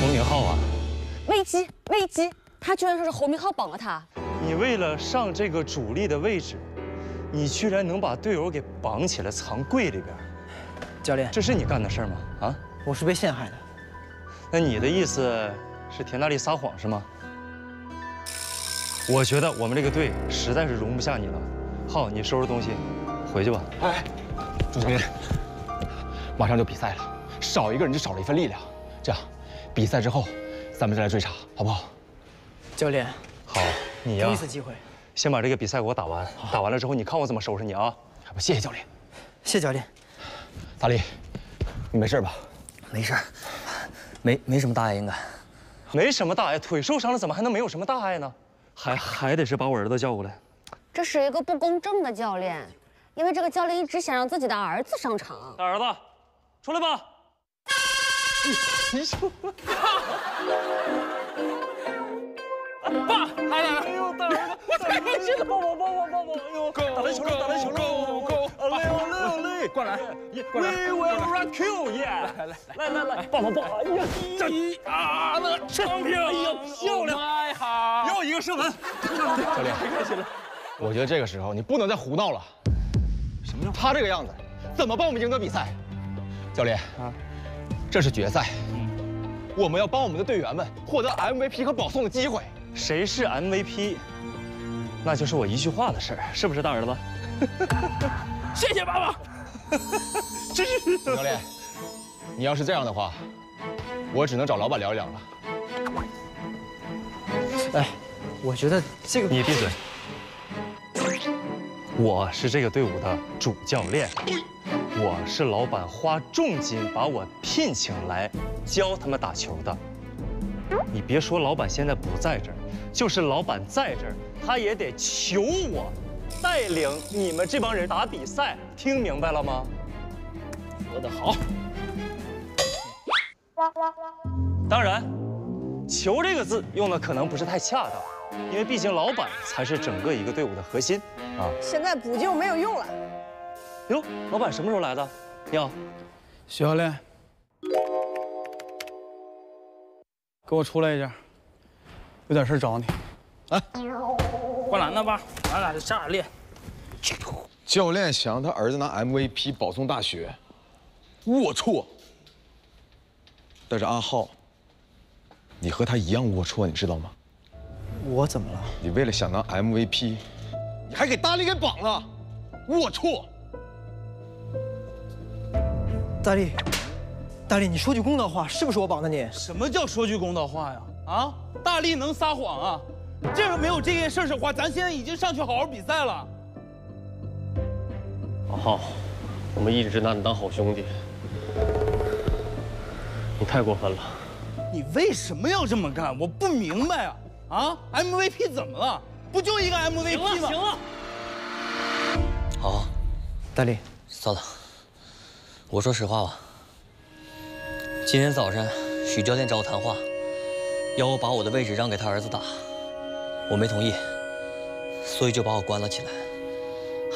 侯明浩啊，危机危机！他居然说是侯明浩绑了他。你为了上这个主力的位置，你居然能把队友给绑起来藏柜里边。教练，这是你干的事儿吗？啊，我是被陷害的。那你的意思是田大力撒谎是吗？我觉得我们这个队实在是容不下你了。浩，你收拾东西，回去吧。哎，朱教练，马上就比赛了，少一个人就少了一份力量。这样，比赛之后，咱们再来追查，好不好？教练，好，你呀，给一次机会，先把这个比赛给我打完。打完了之后，你看我怎么收拾你啊！不，谢谢教练，谢教练。大力，你没事吧？没事，没没什么大碍，应该。没什么大碍，腿受伤了，怎么还能没有什么大碍呢？还还得是把我儿子叫过来。这是一个不公正的教练，因为这个教练一直想让自己的儿子上场。大儿子，出来吧。你说，爸，还来了！哎呦，大儿子，我太开心了！抱抱抱抱抱抱！哎呦，打篮球了，打篮球了！啊嘞啊嘞啊嘞！过来，We will rock you, yeah！来来来来来，抱抱抱！哎呀，一啊了，成平！哎呀，漂亮！太好，又一个射门！教练，太开心了。我觉得这个时候你不能再胡闹了。什么叫他这个样子，怎么帮我们赢得比赛？教练啊，这是决赛，我们要帮我们的队员们获得 MVP 和保送的机会。谁是 MVP？那就是我一句话的事儿，是不是大儿子？谢谢爸爸。真是教练，你要是这样的话，我只能找老板聊一聊了。哎，我觉得这个你闭嘴。我是这个队伍的主教练，我是老板花重金把我聘请来教他们打球的。你别说老板现在不在这儿，就是老板在这儿，他也得求我带领你们这帮人打比赛，听明白了吗？说得好。当然，“求”这个字用的可能不是太恰当，因为毕竟老板才是整个一个队伍的核心啊。现在补救没有用了。哟，老板什么时候来的？你好，徐教练，给我出来一下，有点事找你。来，灌篮呢吧，咱俩就下点练。教练想让他儿子拿 MVP 保送大学，龌龊。但是阿浩，你和他一样龌龊，你知道吗？我怎么了？你为了想拿 MVP，你还给大力给绑了，龌龊！大力，大力，你说句公道话，是不是我绑的你？什么叫说句公道话呀？啊，大力能撒谎啊？这要没有这件事的话，咱现在已经上去好好比赛了。阿浩，我们一直拿你当好兄弟，你太过分了。你为什么要这么干？我不明白啊！啊，MVP 怎么了？不就一个 MVP 吗？行了，行了。好，大力，算了，我说实话吧。今天早上，许教练找我谈话，要我把我的位置让给他儿子打，我没同意，所以就把我关了起来，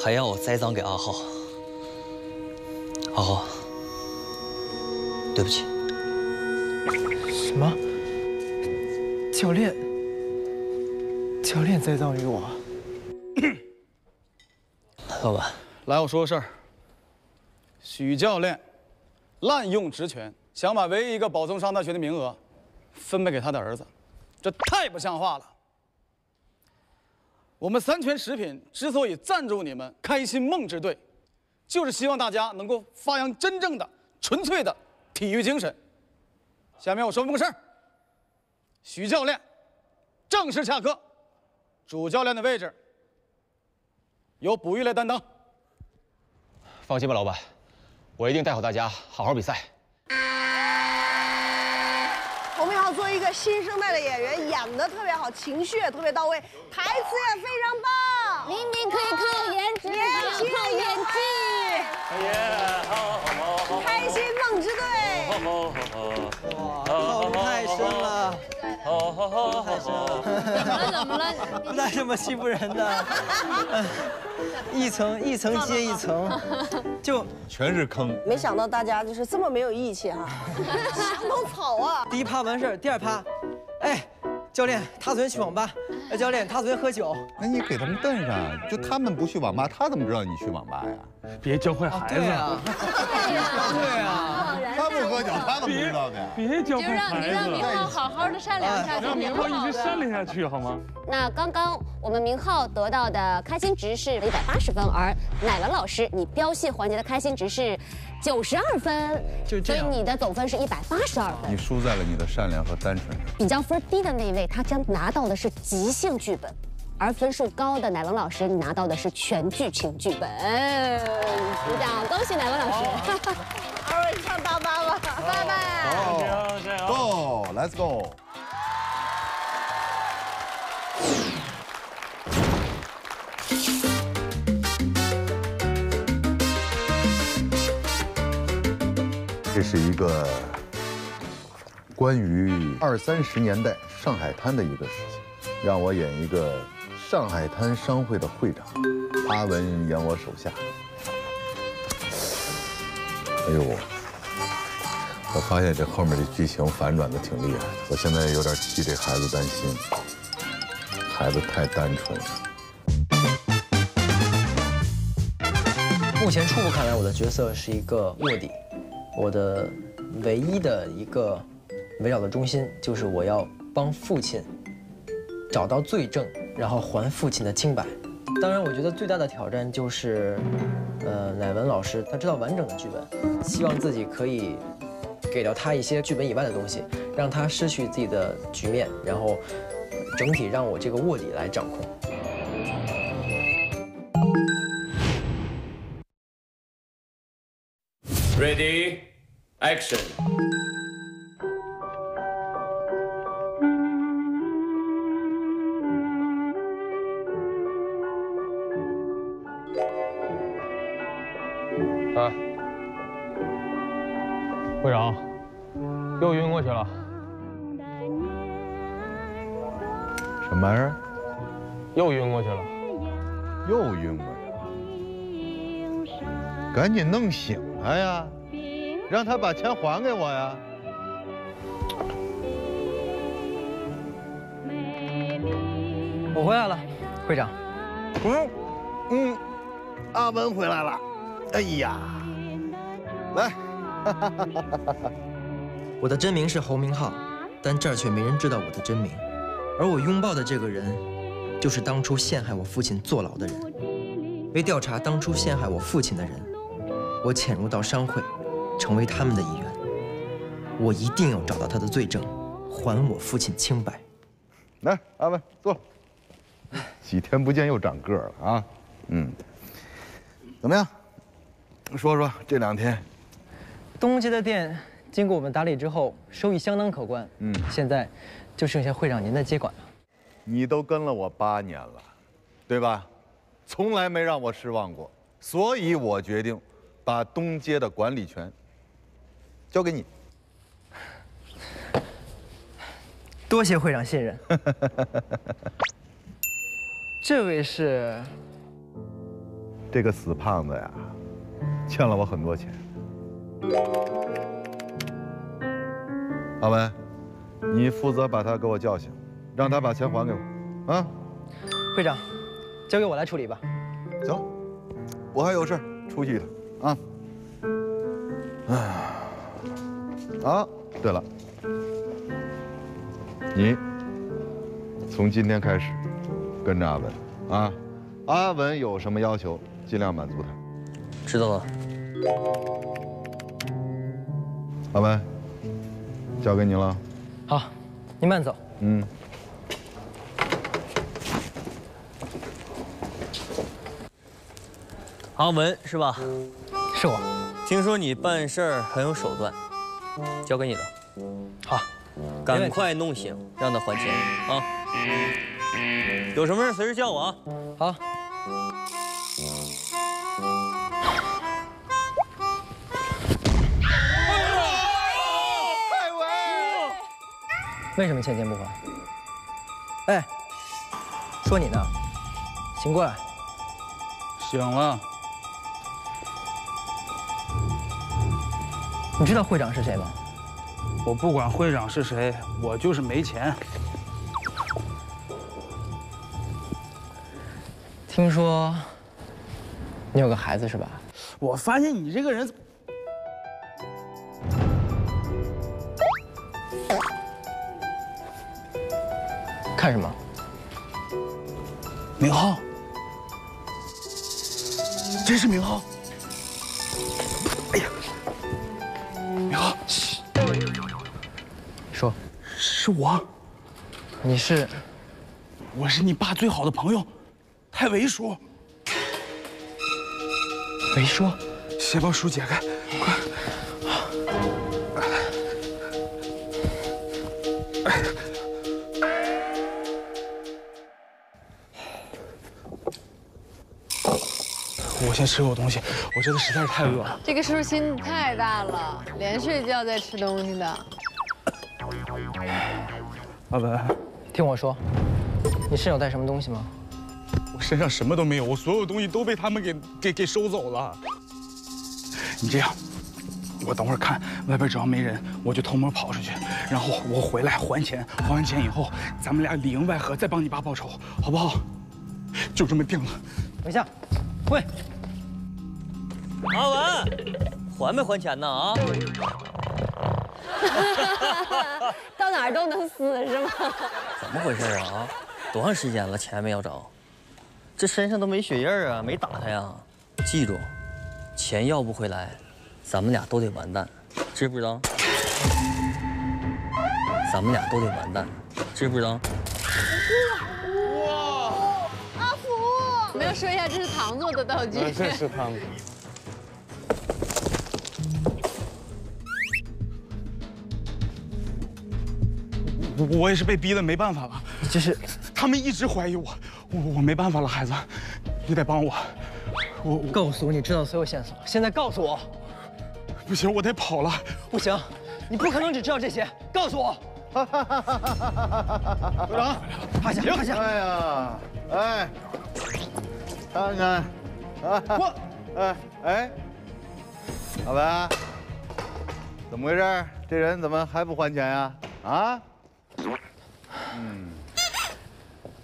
还要我栽赃给阿浩。阿浩，对不起。什么？教练？教练栽赃于我？老板，来，我说个事儿。许教练滥用职权，想把唯一一个保送上大学的名额分配给他的儿子，这太不像话了。我们三全食品之所以赞助你们开心梦之队，就是希望大家能够发扬真正的、纯粹的体育精神。下面我说个事儿，许教练正式下课，主教练的位置由卜玉来担当。放心吧，老板，我一定带好大家，好好比赛。侯明昊作为一个新生代的演员，演的特别好，情绪也特别到位，台词也非常棒。明明可以靠颜值，年轻靠演技。哎呀，好好好。开心梦之队。好好好。哇，太深了。好好好，太深了。怎么了？怎么了？那这么欺负人的，一层一层接一层，就全是坑。没想到大家就是这么没有义气哈，墙头草啊！第一趴完事儿，第二趴，哎，教练，他昨天去网吧。哎，教练，他昨天喝酒。那你给他们瞪上，就他们不去网吧，他怎么知道你去网吧呀？别教坏孩子。对啊。对啊。他不喝酒，他怎么知道的呀？别教坏孩子。就让你让明浩好好的善良下去，让明浩一直善良下去，好吗？那刚刚我们明浩得到的开心值是一百八十分，而乃文老师你飙戏环节的开心值是九十二分，所以你的总分是一百八十二分。你输在了你的善良和单纯上。比较分低的那位，他将拿到的是即兴剧本，而分数高的奶文老师，你拿到的是全剧情剧本。鼓掌，恭喜奶文老师！二位唱大巴吧，拜拜。Go，Let's go。这是一个关于二三十年代上海滩的一个事情，让我演一个上海滩商会的会长，阿文演我手下。哎呦，我发现这后面的剧情反转的挺厉害的，我现在有点替这孩子担心，孩子太单纯了。目前初步看来，我的角色是一个卧底，我的唯一的一个围绕的中心就是我要帮父亲找到罪证，然后还父亲的清白。当然，我觉得最大的挑战就是，呃，乃文老师他知道完整的剧本，希望自己可以给到他一些剧本以外的东西，让他失去自己的局面，然后整体让我这个卧底来掌控。Ready, action！哎，会长，又晕过去了。什么玩意儿？又晕过去了。又晕过去了？赶紧弄醒他呀，让他把钱还给我呀！我回来了，会长。嗯嗯，阿文回来了。哎呀，来，哈哈哈哈哈我的真名是侯明昊，但这儿却没人知道我的真名。而我拥抱的这个人，就是当初陷害我父亲坐牢的人。为调查当初陷害我父亲的人，我潜入到商会，成为他们的一员。我一定要找到他的罪证，还我父亲清白。来，阿文坐。几天不见又长个了啊。嗯，怎么样？说说这两天。东街的店经过我们打理之后，收益相当可观。嗯，现在就剩下会长您的接管了。你都跟了我八年了，对吧？从来没让我失望过，所以我决定把东街的管理权交给你。多谢会长信任。这位是？这个死胖子呀，欠了我很多钱。阿文，你负责把他给我叫醒，让他把钱还给我。啊，会长，交给我来处理吧。行，我还有事出去一趟。啊。哎，啊，对了，你从今天开始跟着阿文，啊，阿文有什么要求，尽量满足他。知道了。阿文，交给你了。好，您慢走。嗯。阿文是吧？是我。听说你办事儿很有手段，交给你了。好，赶快弄醒，让他还钱啊！有什么事随时叫我啊。好。为什么欠钱不还？哎，说你呢，醒过来。醒了。你知道会长是谁吗？我不管会长是谁，我就是没钱。听说你有个孩子是吧？我发现你这个人。看什么？明浩，真是明浩！是我。你是？我是你爸最好的朋友，太维叔。维叔，先把书解开，快！我先吃口东西，我觉得实在是太饿了。这个叔叔心太大了，连睡觉带吃东西的。阿文，听我说，你身上有带什么东西吗？我身上什么都没有，我所有东西都被他们给给给收走了。你这样，我等会儿看外边只要没人，我就偷摸跑出去，然后我回来还钱，还完钱以后，咱们俩里应外合，再帮你爸报仇，好不好？就这么定了。等一下，喂。阿文，还没还钱呢啊？到哪儿都能死是吗？怎么回事啊？啊，多长时间了，钱没要着？这身上都没血印啊，没打他呀？记住，钱要不回来，咱们俩都得完蛋，知不知道？咱们俩都得完蛋，知不知道？哇！阿福，我们要说一下，这是糖做的道具。这是糖。我我也是被逼的，没办法了。这是，他们一直怀疑我，我我没办法了，孩子，你得帮我。我告诉我你知道所有线索，现在告诉我。不行，我得跑了。不行，你不可能只知道这些，告诉我。队长，趴下，趴下。哎呀，哎，看看，啊，我，哎哎，老白，怎么回事？这人怎么还不还钱呀？啊？嗯，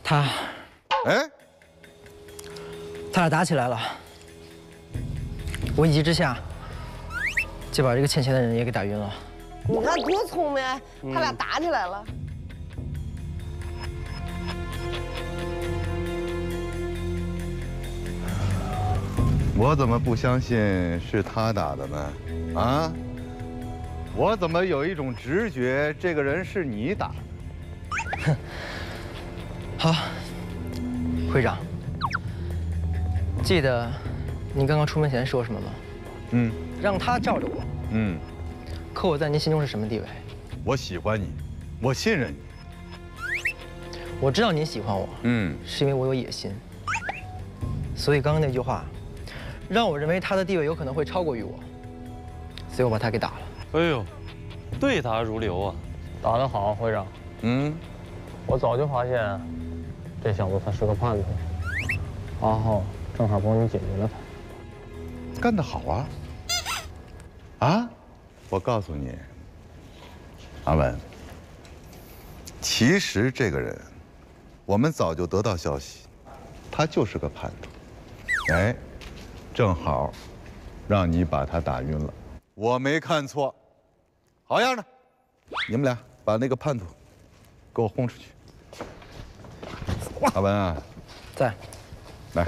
他，哎，他俩打起来了，我一急之下就把这个欠钱的人也给打晕了。你看多聪明，他俩打起来了。我怎么不相信是他打的呢？啊？我怎么有一种直觉，这个人是你打的？好，会长，记得您刚刚出门前说什么吗？嗯，让他罩着我。嗯，可我在您心中是什么地位？我喜欢你，我信任你。我知道您喜欢我，嗯，是因为我有野心。所以刚刚那句话，让我认为他的地位有可能会超过于我，所以我把他给打了。哎呦，对答如流啊！打得好，会长。嗯，我早就发现，这小子他是个叛徒。阿浩正好帮你解决了他。干得好啊！啊，我告诉你，阿文，其实这个人，我们早就得到消息，他就是个叛徒。哎，正好，让你把他打晕了，我没看错。好样的，你们俩把那个叛徒。给我轰出去！阿文啊，在。来，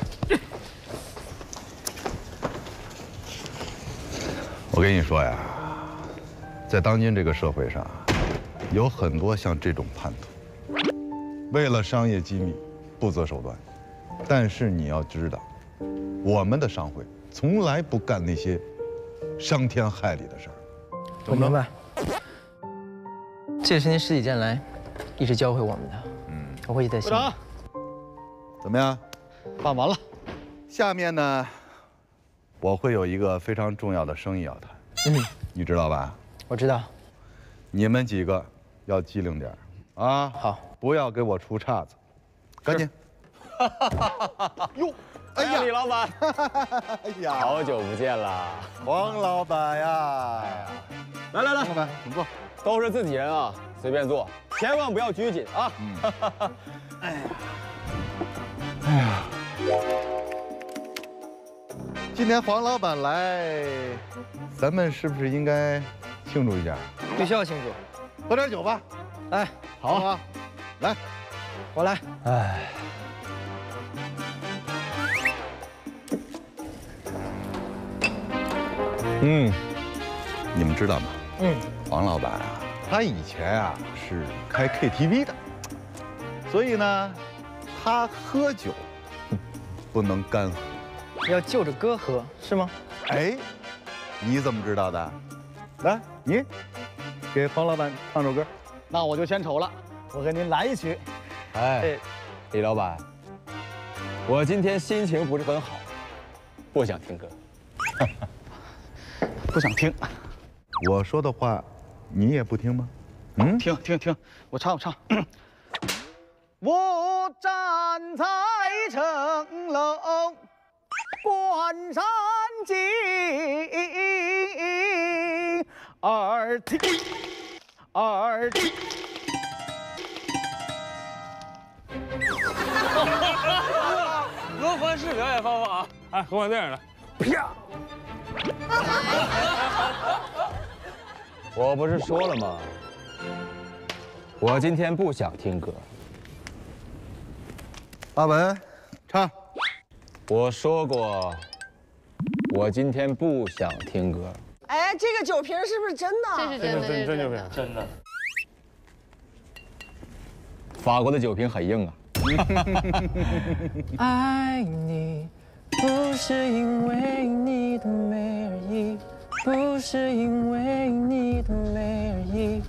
我跟你说呀，在当今这个社会上，有很多像这种叛徒，为了商业机密，不择手段。但是你要知道，我们的商会从来不干那些伤天害理的事儿。我明白。这也是您十几年来。一直教会我们的，嗯，我会记在心。里。怎么样？办完了。下面呢，我会有一个非常重要的生意要谈。嗯，你知道吧？我知道。你们几个要机灵点啊！好，不要给我出岔子，赶紧。哟，哎呀，李老板，哎呀，好久不见了，黄老板呀！来来来，老板，请坐。都是自己人啊，随便坐，千万不要拘谨啊！哎呀，哎呀，今天黄老板来，咱们是不是应该庆祝一下？必须要庆祝，喝点酒吧。来，好啊，来，我来。哎，嗯，你们知道吗？嗯。王老板啊，他以前啊是开 KTV 的，所以呢，他喝酒不能干喝，要就着歌喝，是吗？哎，你怎么知道的？来，你给黄老板唱首歌。那我就献丑了，我给您来一曲。哎，李老板，我今天心情不是很好，不想听歌，不想听。我说的话。你也不听吗？嗯，听听听，我唱我唱。我站在城楼观山景，耳听耳听。罗欢式表演方法，哎，合完电影了，啪。我不是说了吗？我今天不想听歌。阿文，唱。我说过，我今天不想听歌。哎，这个酒瓶是不是真的？这是真的，真真酒瓶，真的。法国的酒瓶很硬啊。爱你不是因为你的美而已。不是因为你的美而已。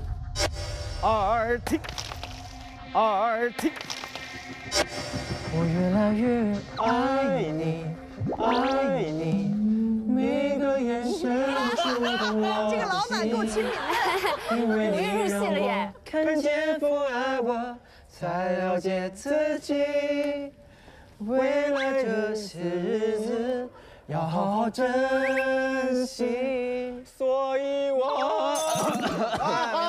耳听，耳听。我越来越爱你，爱你。每个眼神触动我这个老板够亲民的，你入戏了耶。看见不爱我，才了解自己。未来这些日子。要好好珍惜，所以我。好了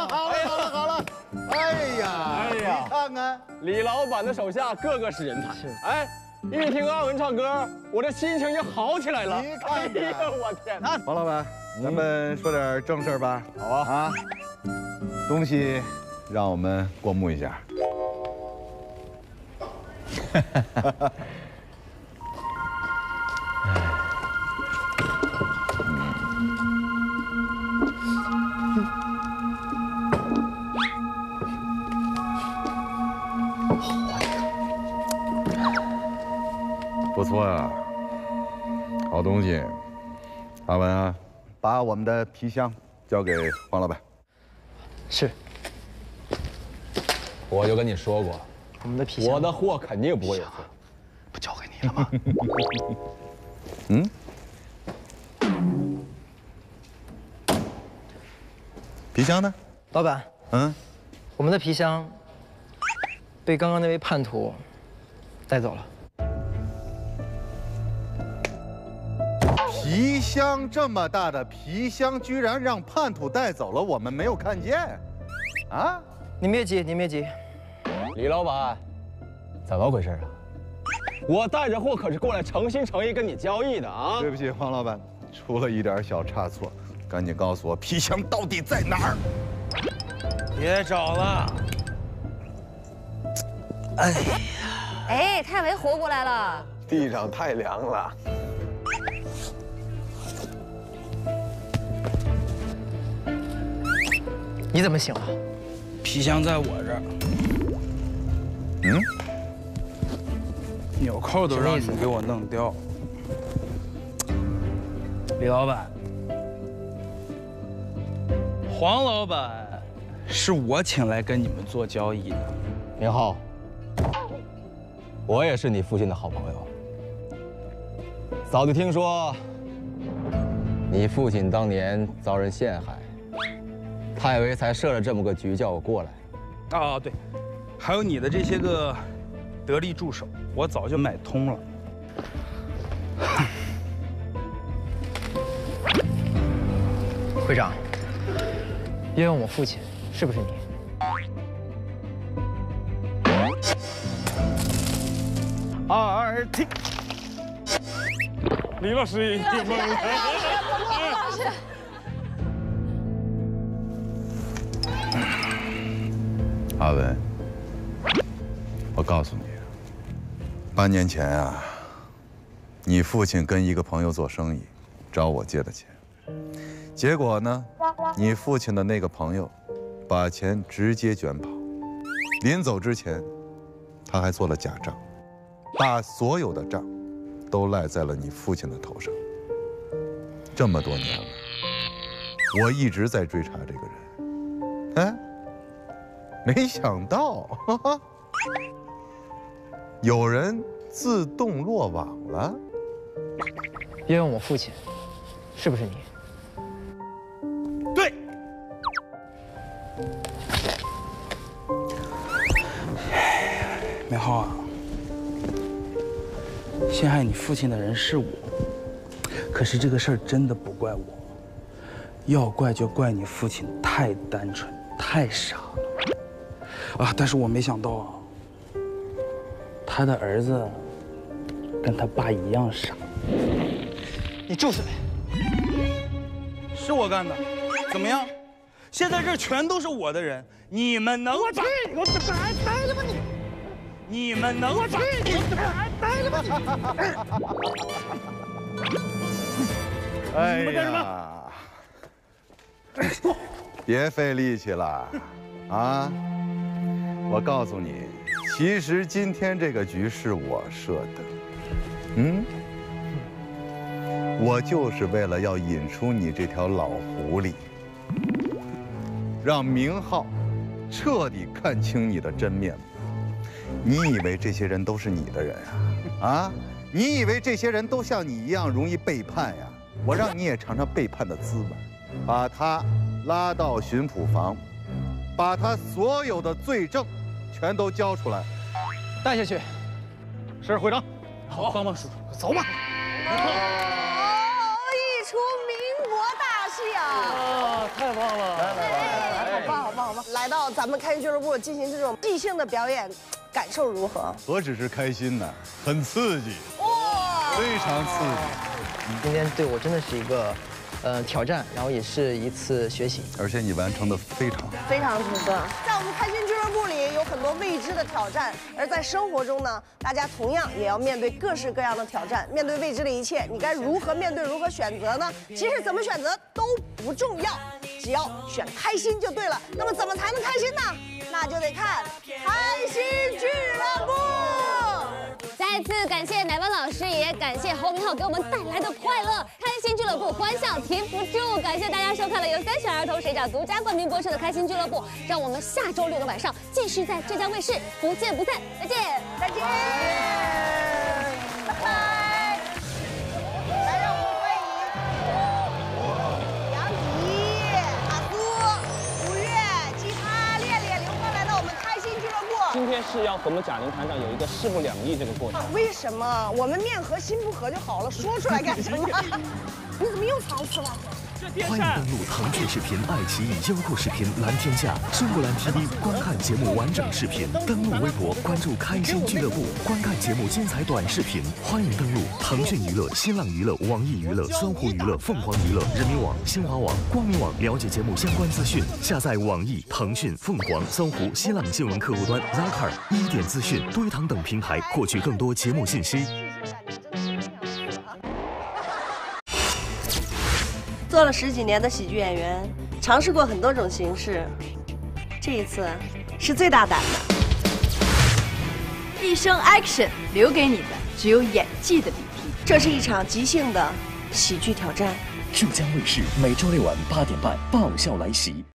好了好了，哎呀哎呀，你看看李老板的手下个个是人才。是，哎，一听阿文唱歌，我这心情就好起来了。你看，哎呀，我天！王老板，咱们说点正事吧。好啊啊，东西让我们过目一下。错呀，好东西。阿文啊，把我们的皮箱交给黄老板。是。我就跟你说过，我们的皮箱，我的货肯定不会有错。不交给你了吗？嗯。皮箱呢？老板。嗯。我们的皮箱被刚刚那位叛徒带走了。皮箱这么大的皮箱，居然让叛徒带走了，我们没有看见。啊！你别急，你别急。李老板，怎么回事啊？我带着货可是过来诚心诚意跟你交易的啊！对不起，黄老板，出了一点小差错，赶紧告诉我皮箱到底在哪儿。别找了。哎呀！哎，太维活过来了。地上太凉了。你怎么醒了？皮箱在我这儿。嗯？纽扣都让你给我弄掉。李老板，黄老板是我请来跟你们做交易的。明浩，我也是你父亲的好朋友。早就听说你父亲当年遭人陷害。太维才设了这么个局，叫我过来。啊，对，还有你的这些个得力助手，我早就买通了。会长，冤枉我父亲，是不是你？二听，李老师，李老师。阿文，我告诉你，八年前啊，你父亲跟一个朋友做生意，找我借的钱，结果呢，你父亲的那个朋友把钱直接卷跑，临走之前，他还做了假账，把所有的账都赖在了你父亲的头上。这么多年了，我一直在追查这个人，哎。没想到，有人自动落网了。因为我父亲，是不是你？对。美浩啊，陷害你父亲的人是我，可是这个事儿真的不怪我，要怪就怪你父亲太单纯，太傻了。啊！但是我没想到，他的儿子跟他爸一样傻。你住嘴！是我干的，怎么样？现在这全都是我的人，你们能？我去！我这不还呆了吗你？你们能？我去！你这不还呆了吗你？哎呀！别费力气了，啊！我告诉你，其实今天这个局是我设的，嗯，我就是为了要引出你这条老狐狸，让明浩彻底看清你的真面目。你以为这些人都是你的人啊？啊？你以为这些人都像你一样容易背叛呀？我让你也尝尝背叛的滋味，把他拉到巡捕房。把他所有的罪证全都交出来，带下去。是会长。好，帮帮叔叔，走吧。哦，一出民国大戏啊！啊，太棒了！来来来，好棒好棒好棒！来到咱们开心俱乐部进行这种即兴的表演，感受如何？何止是开心呢，很刺激，哇，非常刺激。你今天对我真的是一个。呃，挑战，然后也是一次学习，而且你完成的非常好，非常出色。在我们开心俱乐部里，有很多未知的挑战，而在生活中呢，大家同样也要面对各式各样的挑战。面对未知的一切，你该如何面对，如何选择呢？其实怎么选择都不重要，只要选开心就对了。那么怎么才能开心呢？那就得看开心俱乐部。再次感谢乃文老师，也感谢侯明昊给我们带来的快乐。开心俱乐部，欢笑停不住。感谢大家收看了由三选儿童水饺独家冠名播出的开心俱乐部。让我们下周六的晚上继续在浙江卫视不见不散。再见，再见，今天是要和我们贾玲团长有一个势不两立这个过程。为什么？我们面和心不和就好了，说出来干什么？你怎么又藏私了？欢迎登录腾讯视频、爱奇艺、优酷视频、蓝天下、中国蓝 TV 观看节目完整视频。登录微博，关注开心俱乐部，观看节目精彩短视频。欢迎登录腾讯娱乐、新浪娱乐、网易娱乐、搜狐娱乐、凤凰娱乐、人民网、新华网、光明网，了解节目相关资讯。下载网易、腾讯、凤凰、搜狐、新浪新闻客户端、Zakar、一点资讯、堆糖等平台，获取更多节目信息。做了十几年的喜剧演员，尝试过很多种形式，这一次是最大胆的。一生 action 留给你的只有演技的比拼，这是一场即兴的喜剧挑战。浙江卫视每周六晚八点半爆笑来袭。